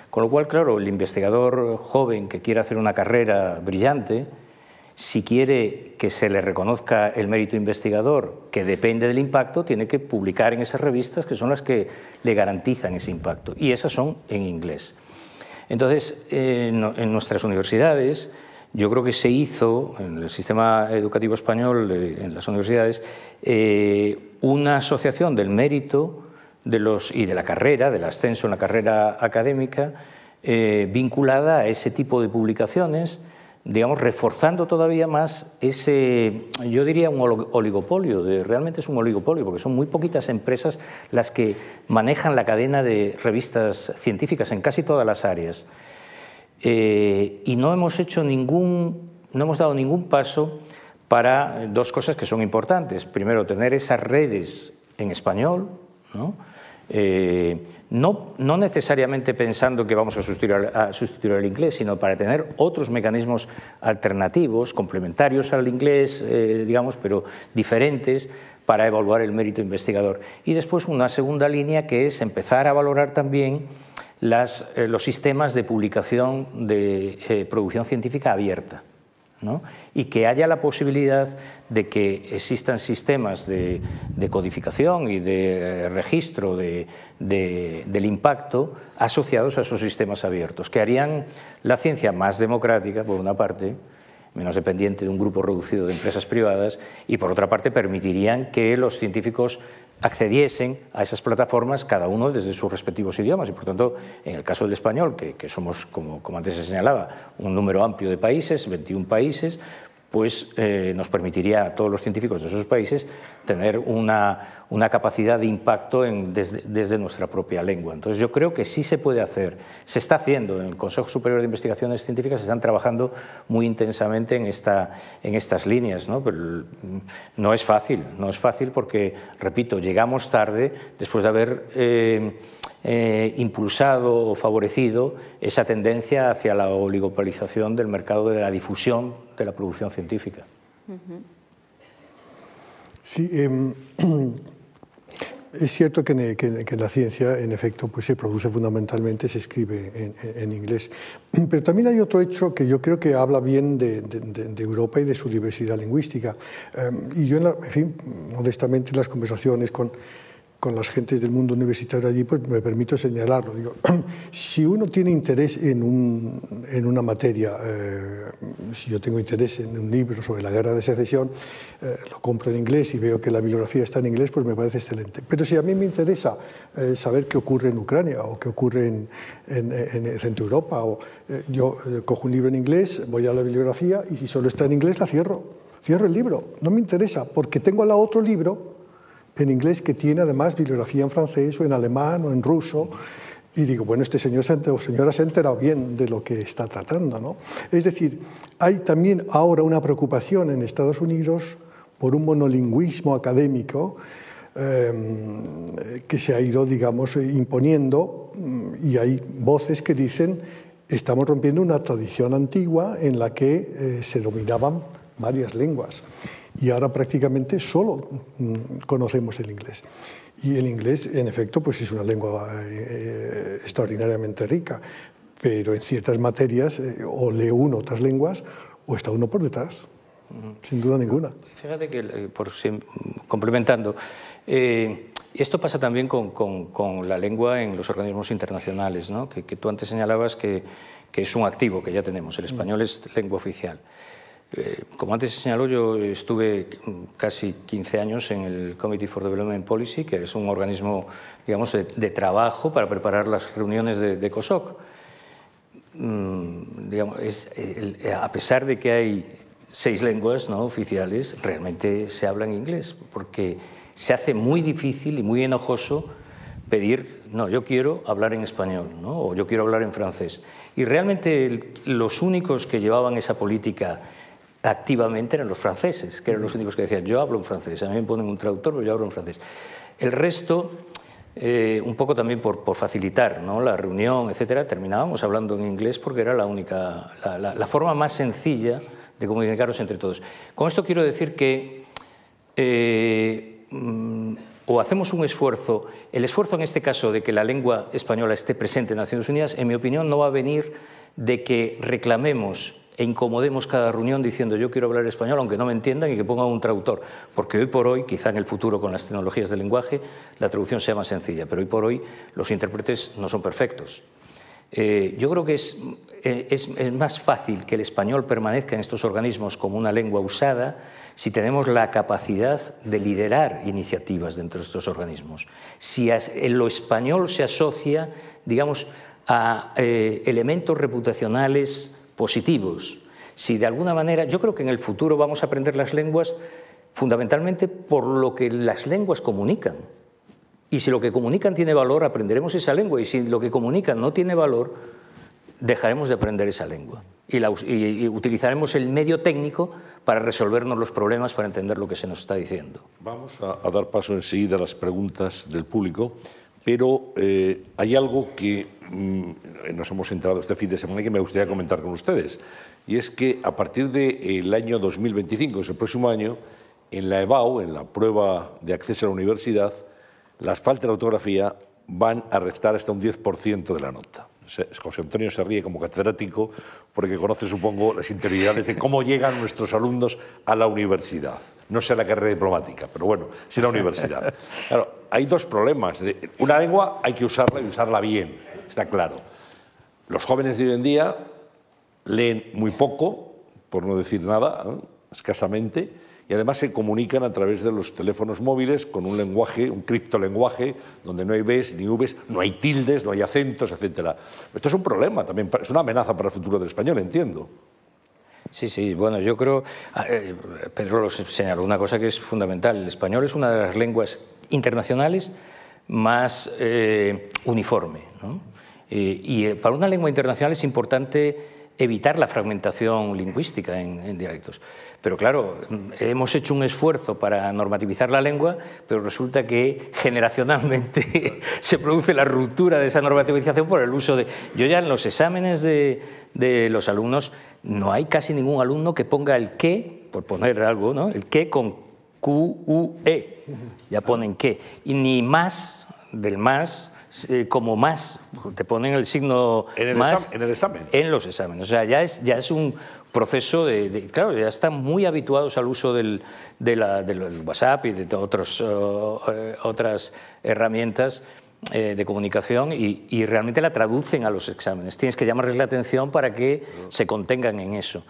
Con lo cual, claro, el investigador joven que quiere hacer una carrera brillante, si quiere que se le reconozca el mérito investigador, que depende del impacto, tiene que publicar en esas revistas que son las que le garantizan ese impacto. Y esas son en inglés. Entonces, en nuestras universidades, yo creo que se hizo en el sistema educativo español, en las universidades, eh, una asociación del mérito de los, y de la carrera, del ascenso en la carrera académica, eh, vinculada a ese tipo de publicaciones digamos, reforzando todavía más ese, yo diría un oligopolio, realmente es un oligopolio, porque son muy poquitas empresas las que manejan la cadena de revistas científicas en casi todas las áreas. Eh, y no hemos hecho ningún, no hemos dado ningún paso para dos cosas que son importantes. Primero, tener esas redes en español, ¿no? Eh, no, necesariamente pensando que vamos a sustituir, a sustituir, el inglés, sino para tener otros mecanismos alternativos, complementarios al inglés, eh, digamos, pero diferentes para evaluar el mérito investigador. Y después una segunda línea que es empezar a valorar también eh, los sistemas de publicación de producción científica abierta y que haya la posibilidad de que existan sistemas de, codificación y de registro del impacto asociados a esos sistemas abiertos, que harían la ciencia más democrática, por una parte, menos dependiente de un grupo reducido de empresas privadas, y por otra parte permitirían que los científicos accediesen a esas plataformas cada uno desde sus respectivos idiomas. Y por tanto en el caso del español que, somos como, como antes se señalaba un número amplio de países 21 países pues eh, nos permitiría a todos los científicos de esos países tener una, capacidad de impacto desde, nuestra propia lengua. Entonces yo creo que sí se puede hacer, se está haciendo. En el Consejo Superior de Investigaciones Científicas, se están trabajando muy intensamente en, esta, en estas líneas, mm, no es fácil, no es fácil porque, repito, llegamos tarde después de haber... Eh, eh, impulsado o favorecido esa tendencia hacia la oligopolización del mercado de la difusión de la producción científica. Sí, em, es cierto que en, la ciencia, en efecto, pues se produce fundamentalmente, se escribe en, inglés. Pero también hay otro hecho que yo creo que habla bien de, Europa y de su diversidad lingüística. Em, y yo, en, fin, modestamente, en las conversaciones con con las gentes del mundo universitario allí, pues me permito señalarlo. Digo, si uno tiene interés en, un, en una materia, eh, si yo tengo interés en un libro sobre la guerra de secesión, eh, lo compro en inglés y veo que la bibliografía está en inglés, pues me parece excelente. Pero si a mí me interesa eh, saber qué ocurre en Ucrania o qué ocurre en, en, en Centro Europa, o, yo cojo un libro en inglés, voy a la bibliografía y si solo está en inglés la cierro. Cierro el libro, no me interesa, porque tengo al otro libro en inglés que tiene además bibliografía en francés o en alemán o en ruso. Y digo, bueno, este señor o señora se ha enterado bien de lo que está tratando. ¿no? Es decir, hay también ahora una preocupación en Estados Unidos por un monolingüismo académico em, que se ha ido, digamos, imponiendo mm, y hay voces que dicen estamos rompiendo una tradición antigua en la que eh, se dominaban varias lenguas y ahora prácticamente solo mm, conocemos el inglés. Y el inglés, en efecto, pues es una lengua eh, extraordinariamente rica, pero en ciertas materias eh, o lee uno otras lenguas o está uno por detrás, sin duda ninguna. Fíjate que, eh, por, complementando, esto pasa también con, con, la lengua en los organismos internacionales, ¿no? que, que, tú antes señalabas que, que es un activo que ya tenemos, el español es lengua oficial. Eh, como antes se señaló, yo estuve casi 15 años en el Committee for Development Policy, que es un organismo digamos, de, trabajo para preparar las reuniones de, COSOC. Mm, digamos, a pesar de que hay seis lenguas ¿no? oficiales, realmente se habla en inglés, porque se hace muy difícil y muy enojoso pedir, no, yo quiero hablar en español, ¿no? o yo quiero hablar en francés. Y realmente los únicos que llevaban esa política activamente eran los franceses, que eran los únicos que decían, yo hablo en francés, a mí me ponen un traductor, pero yo hablo en francés. El resto eh, un poco también por, facilitar ¿no? la reunión, etcétera, terminábamos hablando en inglés porque era la única, la, forma más sencilla de comunicarnos entre todos. Con esto quiero decir que eh, mm, o hacemos un esfuerzo, el esfuerzo en este caso de que la lengua española esté presente en Naciones Unidas, en mi opinión, no va a venir de que reclamemos e incomodemos cada reunión diciendo yo quiero hablar español aunque no me entiendan y que pongan un traductor, porque hoy por hoy, quizá en el futuro con las tecnologías del lenguaje, la traducción sea más sencilla, pero hoy por hoy los intérpretes no son perfectos. Eh, yo creo que es, eh, es, es más fácil que el español permanezca en estos organismos como una lengua usada si tenemos la capacidad de liderar iniciativas dentro de estos organismos, si en lo español se asocia, digamos, a eh, elementos reputacionales positivos. Si de alguna manera, yo creo que en el futuro vamos a aprender las lenguas fundamentalmente por lo que las lenguas comunican. Y si lo que comunican tiene valor, aprenderemos esa lengua. Y si lo que comunican no tiene valor, dejaremos de aprender esa lengua. Y, utilizaremos el medio técnico para resolvernos los problemas, para entender lo que se nos está diciendo. Vamos a, dar paso enseguida a las preguntas del público, pero eh, hay algo que Mm, nos hemos enterado este fin de semana y que me gustaría comentar con ustedes. Y es que a partir del año 2025, es el próximo año, en la EBAU, en la prueba de acceso a la universidad, las faltas de ortografía van a restar hasta un 10% de la nota. José Antonio se ríe como catedrático porque conoce, supongo, las interioridades de cómo llegan nuestros alumnos a la universidad. No sé la carrera diplomática, pero bueno, sí la universidad. Claro, hay dos problemas. Una lengua hay que usarla y usarla bien está claro. Los jóvenes de hoy en día leen muy poco, por no decir nada, escasamente, y además se comunican a través de los teléfonos móviles con un lenguaje, un criptolenguaje, donde no hay Bs ni Vs, no hay tildes, no hay acentos, etc. Esto es un problema también, es una amenaza para el futuro del español, entiendo. Sí, sí, bueno, yo creo, ah, eh, Pedro lo señaló, una cosa que es fundamental, el español es una de las lenguas internacionales más eh, uniforme. ¿no? Eh, y eh, para una lengua internacional es importante evitar la fragmentación lingüística en, dialectos. Pero claro, hemos hecho un esfuerzo para normativizar la lengua, pero resulta que generacionalmente se produce la ruptura de esa normativización por el uso de... Yo ya en los exámenes de, de los alumnos no hay casi ningún alumno que ponga el que, por poner algo, ¿no? el que con Q-U-E, ya ponen que, y ni más del más eh, como más, te ponen el signo ¿En el más en el examen. En los exámenes. O sea, ya es, ya es un proceso de, Claro, ya están muy habituados al uso del, de la, del WhatsApp y de otros, eh, otras herramientas eh, de comunicación y, y, realmente la traducen a los exámenes. Tienes que llamarles la atención para que se contengan en eso.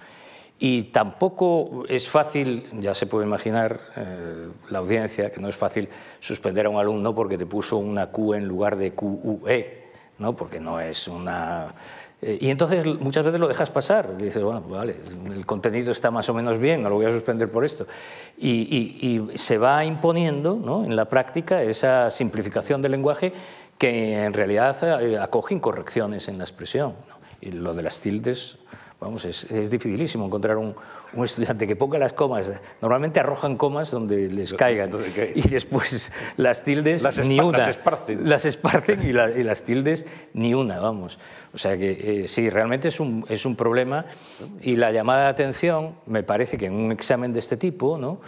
Y tampoco es fácil, ya se puede imaginar eh, la audiencia, que no es fácil suspender a un alumno porque te puso una Q en lugar de QUE, ¿no? porque no es una... Eh, y entonces muchas veces lo dejas pasar, dices, bueno, vale, el contenido está más o menos bien, no lo voy a suspender por esto. Y, se va imponiendo ¿no? en la práctica esa simplificación del lenguaje que en realidad eh, acoge incorrecciones en la expresión. Y lo de las tildes Vamos, es, es dificilísimo encontrar un, un, estudiante que ponga las comas. Normalmente arrojan comas donde les caigan. Y después las tildes, ni una. Las esparcen. Las esparcen y, y, las tildes, ni una, vamos. O sea que eh, sí, realmente es un, es un problema. Y la llamada de atención, me parece que en un examen de este tipo, ¿no?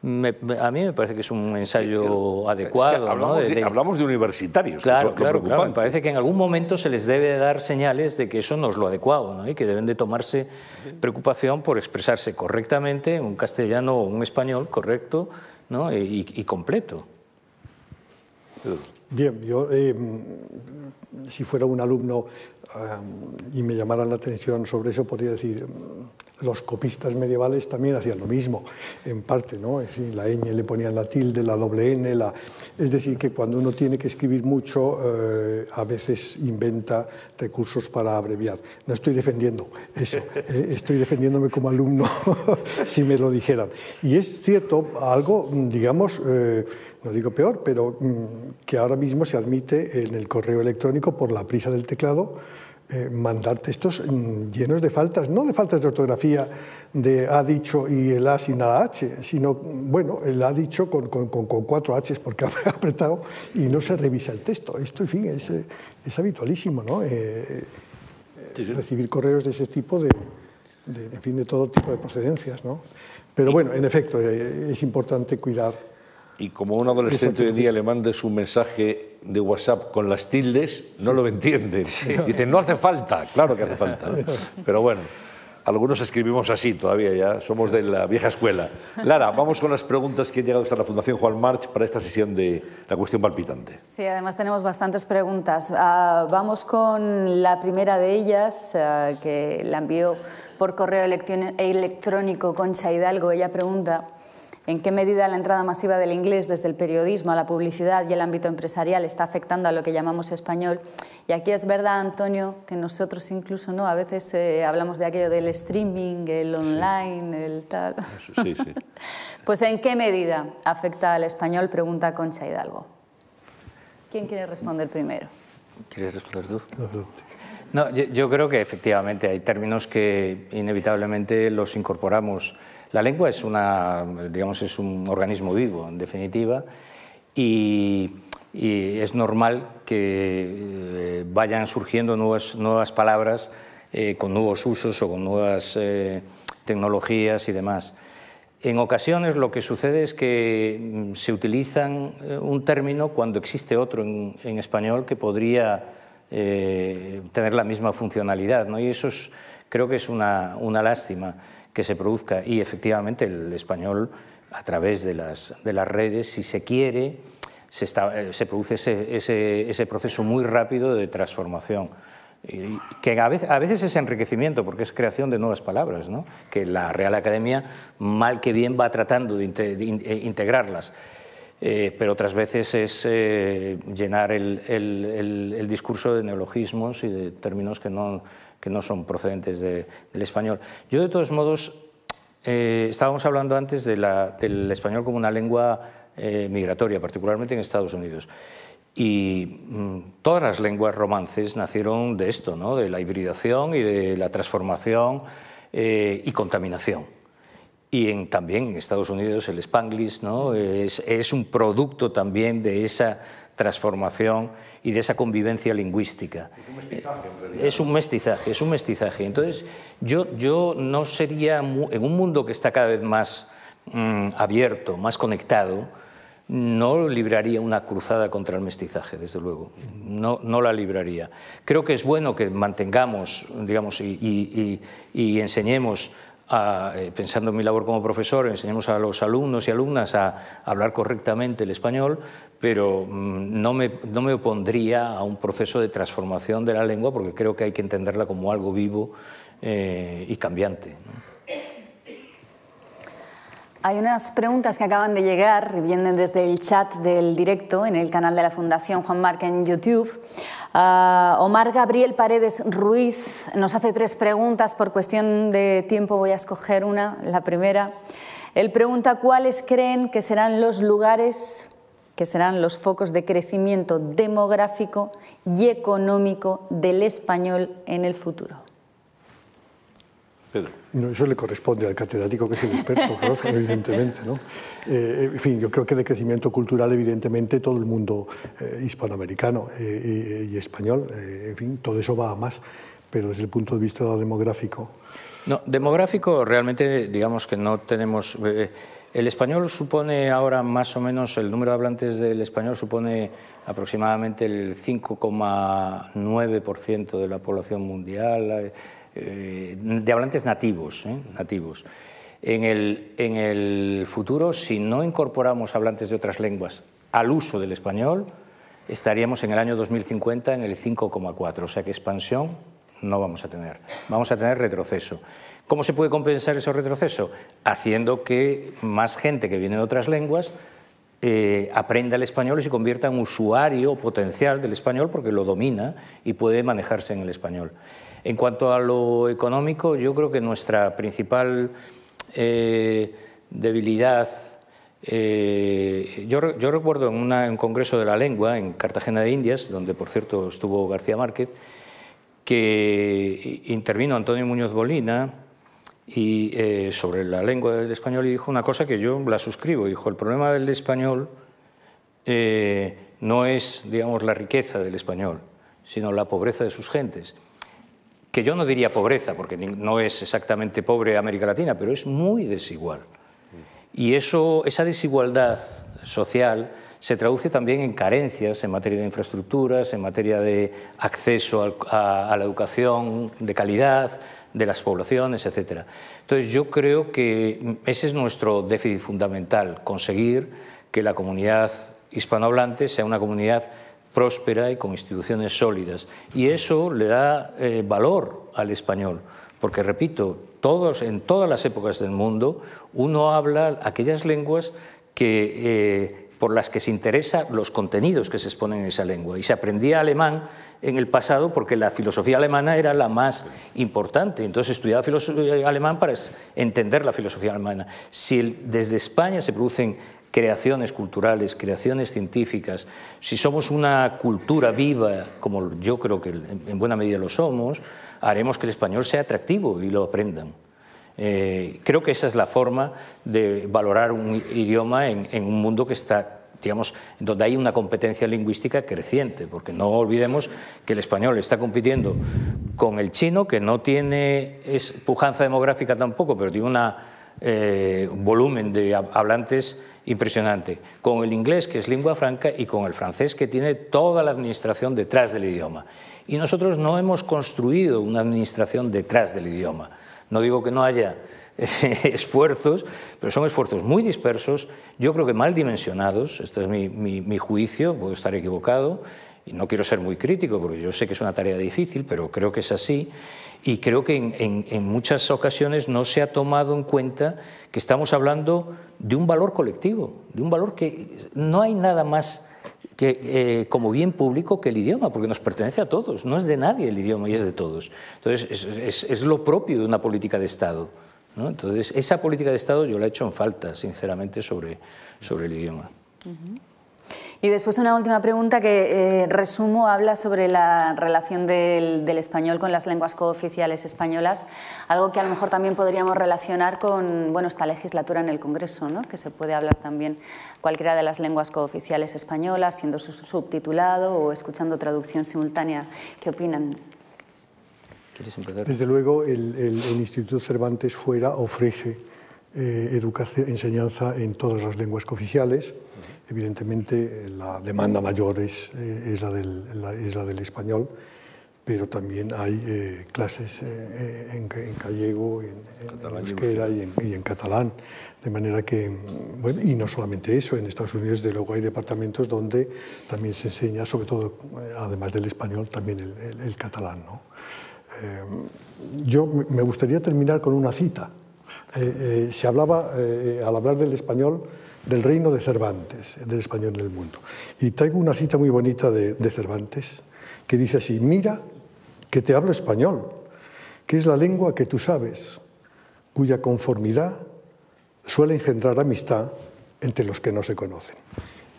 A mí me parece que es un ensayo adecuado. hablamos, de, universitarios. Claro, claro, claro, Me parece que en algún momento se les debe dar señales de que eso no es lo adecuado ¿no? y que deben de tomarse preocupación por expresarse correctamente en un castellano o un español correcto ¿no? y, completo. Bien, yo eh, si fuera un alumno y me llamaran la atención sobre eso, podría decir, los copistas medievales también hacían lo mismo, en parte, ¿no? Es decir, la ñ le ponían la tilde, la doble n, la... es decir, que cuando uno tiene que escribir mucho, eh, a veces inventa recursos para abreviar. No estoy defendiendo eso, eh, estoy defendiéndome como alumno, si me lo dijeran. Y es cierto, algo, digamos, eh, no digo peor, pero mm, que ahora mismo se admite en el correo electrónico por la prisa del teclado, eh, mandar textos mm, llenos de faltas, no de faltas de ortografía de ha dicho y el A sin la H, sino, bueno, el ha dicho con, con, con, cuatro Hs porque ha apretado y no se revisa el texto. Esto, en fin, es, es habitualísimo, ¿no? Eh, sí, sí. Recibir correos de ese tipo de, de, en fin, de todo tipo de procedencias, ¿no? Pero bueno, en efecto, eh, es importante cuidar. Y como un adolescente hoy día le mandes un mensaje de WhatsApp con las tildes, no lo entiende. Dice, no hace falta, claro que hace falta. Pero bueno. Algunos escribimos así todavía, ya somos de la vieja escuela. Lara, vamos con las preguntas que han llegado hasta la Fundación Juan March para esta sesión de la cuestión palpitante. Sí, además tenemos bastantes preguntas. Uh, vamos con la primera de ellas, uh, que la envió por correo electrónico Concha Hidalgo. Ella pregunta en qué medida la entrada masiva del inglés desde el periodismo a la publicidad y el ámbito empresarial está afectando a lo que llamamos español. Y aquí es verdad, Antonio, que nosotros incluso no a veces eh, hablamos de aquello del streaming, el online, sí. el tal. Sí, sí. pues en qué medida afecta al español, pregunta Concha Hidalgo. ¿Quién quiere responder primero? ¿Quieres responder tú? No, yo, yo creo que efectivamente hay términos que inevitablemente los incorporamos la lengua es, una, un organismo vivo, en definitiva, y, es normal que eh, vayan surgiendo nuevas, palabras eh, con nuevos usos o con nuevas eh, tecnologías y demás. En ocasiones lo que sucede es que mm, se utilizan un término cuando existe otro en, español que podría tener la misma funcionalidad, ¿no? y eso es, creo que es una lástima que se produzca. Y efectivamente el español, a través de las, de las redes, si se quiere, se, está, eh, se produce ese, ese, ese, proceso muy rápido de transformación. Y que a veces, a veces, es enriquecimiento, porque es creación de nuevas palabras, ¿no? que la Real Academia, mal que bien, va tratando de, eh, integrarlas. Eh, pero otras veces es eh, llenar el, el, el, el, discurso de neologismos y de términos que no, que no son procedentes de, del español. Yo, de todos modos, eh, estábamos hablando antes de la, del español como una lengua eh, migratoria, particularmente en Estados Unidos. Y mmm, todas las lenguas romances nacieron de esto, ¿no? de la hibridación y de la transformación eh, y contaminación. Y en, también en Estados Unidos el Spanglish ¿no? es, es un producto también de esa transformación y de esa convivencia lingüística. Es un mestizaje, en realidad. Es un mestizaje, es un mestizaje. Entonces, yo, yo no sería, en un mundo que está cada vez más mmm, abierto, más conectado, no libraría una cruzada contra el mestizaje, desde luego. No, no la libraría. Creo que es bueno que mantengamos, digamos, y, y, y, y enseñemos eh, pensando en mi labor como profesor, enseñamos a los alumnos y alumnas a, hablar correctamente el español, pero mmm, no, me, no, me, opondría a un proceso de transformación de la lengua porque creo que hay que entenderla como algo vivo eh, y cambiante. Hay unas preguntas que acaban de llegar, vienen desde el chat del directo en el canal de la Fundación Juan Marc en YouTube. Uh, Omar Gabriel Paredes Ruiz nos hace tres preguntas. Por cuestión de tiempo voy a escoger una, la primera. Él pregunta cuáles creen que serán los lugares, que serán los focos de crecimiento demográfico y económico del español en el futuro. Pedro. No, eso le corresponde al catedrático que es el experto, ¿no? evidentemente. ¿no? Eh, en fin, yo creo que de crecimiento cultural, evidentemente, todo el mundo eh, hispanoamericano eh, y, y, español, eh, en fin, todo eso va a más, pero desde el punto de vista demográfico. No, demográfico, realmente, digamos que no tenemos. Eh, el español supone ahora más o menos, el número de hablantes del español supone aproximadamente el 5,9% de la población mundial eh, de hablantes nativos, ¿eh? nativos. En el, en el futuro, si no incorporamos hablantes de otras lenguas al uso del español, estaríamos en el año 2050 en el 5,4, o sea que expansión no vamos a tener, vamos a tener retroceso. ¿Cómo se puede compensar ese retroceso? Haciendo que más gente que viene de otras lenguas eh, aprenda el español y se convierta en usuario potencial del español porque lo domina y puede manejarse en el español. En cuanto a lo económico, yo creo que nuestra principal eh, debilidad, eh, yo, yo, recuerdo en, un congreso de la lengua en Cartagena de Indias, donde por cierto estuvo García Márquez, que intervino Antonio Muñoz Bolina y, eh, sobre la lengua del español y dijo una cosa que yo la suscribo. Dijo, el problema del español no es, digamos, la riqueza del español, sino la pobreza de sus gentes. Que yo no diría pobreza, porque no es exactamente pobre América Latina, pero es muy desigual. Y eso, esa desigualdad social se traduce también en carencias en materia de infraestructuras, en materia de acceso a, la educación de calidad de las poblaciones, etc. Entonces yo creo que ese es nuestro déficit fundamental, conseguir que la comunidad hispanohablante sea una comunidad próspera y con instituciones sólidas. Y eso le da eh, valor al español, porque, repito, todos, en todas las épocas del mundo uno habla aquellas lenguas que... Eh, por las que se interesa los contenidos que se exponen en esa lengua. Y se aprendía alemán en el pasado porque la filosofía alemana era la más importante. Entonces estudiaba filosofía alemán para entender la filosofía alemana. Si desde España se producen creaciones culturales, creaciones científicas, si somos una cultura viva, como yo creo que en buena medida lo somos, haremos que el español sea atractivo y lo aprendan. Eh, creo que esa es la forma de valorar un idioma en, un mundo que está, digamos, donde hay una competencia lingüística creciente, porque no olvidemos que el español está compitiendo con el chino, que no tiene pujanza demográfica tampoco, pero tiene un eh, volumen de hablantes impresionante, con el inglés, que es lengua franca, y con el francés, que tiene toda la administración detrás del idioma. Y nosotros no hemos construido una administración detrás del idioma. No digo que no haya esfuerzos, pero son esfuerzos muy dispersos, yo creo que mal dimensionados, este es mi, juicio, puedo estar equivocado, y no quiero ser muy crítico, porque yo sé que es una tarea difícil, pero creo que es así, y creo que en, muchas ocasiones no se ha tomado en cuenta que estamos hablando de un valor colectivo, de un valor que no hay nada más que, eh, como bien público que el idioma, porque nos pertenece a todos, no es de nadie el idioma y es de todos. Entonces, es, lo propio de una política de Estado. Entonces, esa política de Estado yo la he hecho en falta, sinceramente, sobre, sobre el idioma. Y después una última pregunta que, eh, resumo, habla sobre la relación del, español con las lenguas cooficiales españolas, algo que a lo mejor también podríamos relacionar con bueno, esta legislatura en el Congreso, ¿no? que se puede hablar también cualquiera de las lenguas cooficiales españolas, siendo subtitulado o escuchando traducción simultánea. ¿Qué opinan? Desde luego, el, Instituto Cervantes fuera ofrece eh, educación, enseñanza en todas las lenguas cooficiales Evidentemente, la demanda mayor es, eh, es, la, del, es la, del, español, pero también hay eh, clases eh, en, en, gallego, en, en euskera y, y en, catalán. De manera que, bueno, y no solamente eso, en Estados Unidos de luego hay departamentos donde también se enseña, sobre todo, además del español, también el, el, catalán. ¿no? yo me gustaría terminar con una cita. se hablaba, al hablar del español, del reino de Cervantes, del español en el mundo. Y traigo una cita muy bonita de, Cervantes que dice así, mira que te hablo español, que es la lengua que tú sabes, cuya conformidad suele engendrar amistad entre los que no se conocen.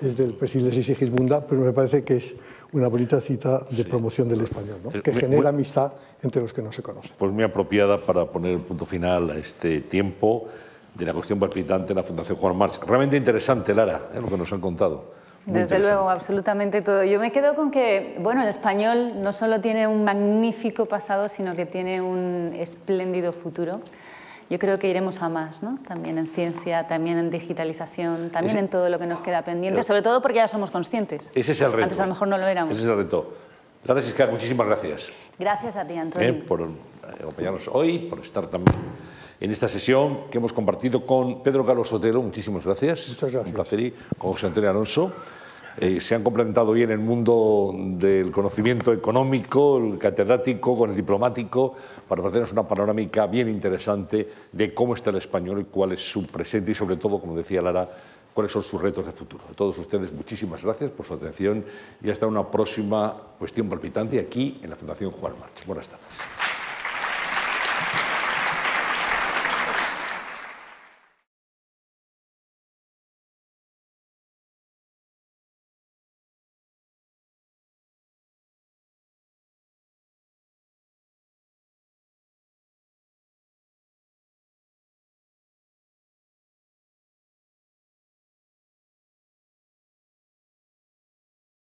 Es del Persiles y Sigismunda, pero me parece que es una bonita cita de promoción del español, ¿no? que genera amistad entre los que no se conocen. Pues muy apropiada para poner el punto final a este tiempo de la cuestión palpitante en la Fundación Juan March. Realmente interesante, Lara, ¿eh? lo que nos han contado. Desde luego, absolutamente todo. Yo me quedo con que, bueno, el español no solo tiene un magnífico pasado, sino que tiene un espléndido futuro. Yo creo que iremos a más, ¿no? También en ciencia, también en digitalización, también en todo lo que nos queda pendiente, sobre todo porque ya somos conscientes. Ese es el reto. Antes a lo mejor no lo éramos. Ese es el reto. Lara Siscar, muchísimas gracias. Gracias a ti, Antonio. Eh, por acompañarnos hoy, por estar también en esta sesión que hemos compartido con Pedro Carlos Sotelo. Muchísimas gracias. Muchas gracias. Un placer. Y con José Antonio Alonso. Eh, se han complementado bien el mundo del conocimiento económico, el catedrático, con el diplomático, para hacernos una panorámica bien interesante de cómo está el español y cuál es su presente y, sobre todo, como decía Lara, cuáles son sus retos de futuro. A todos ustedes, muchísimas gracias por su atención y hasta una próxima cuestión palpitante aquí en la Fundación Juan March. Buenas tardes.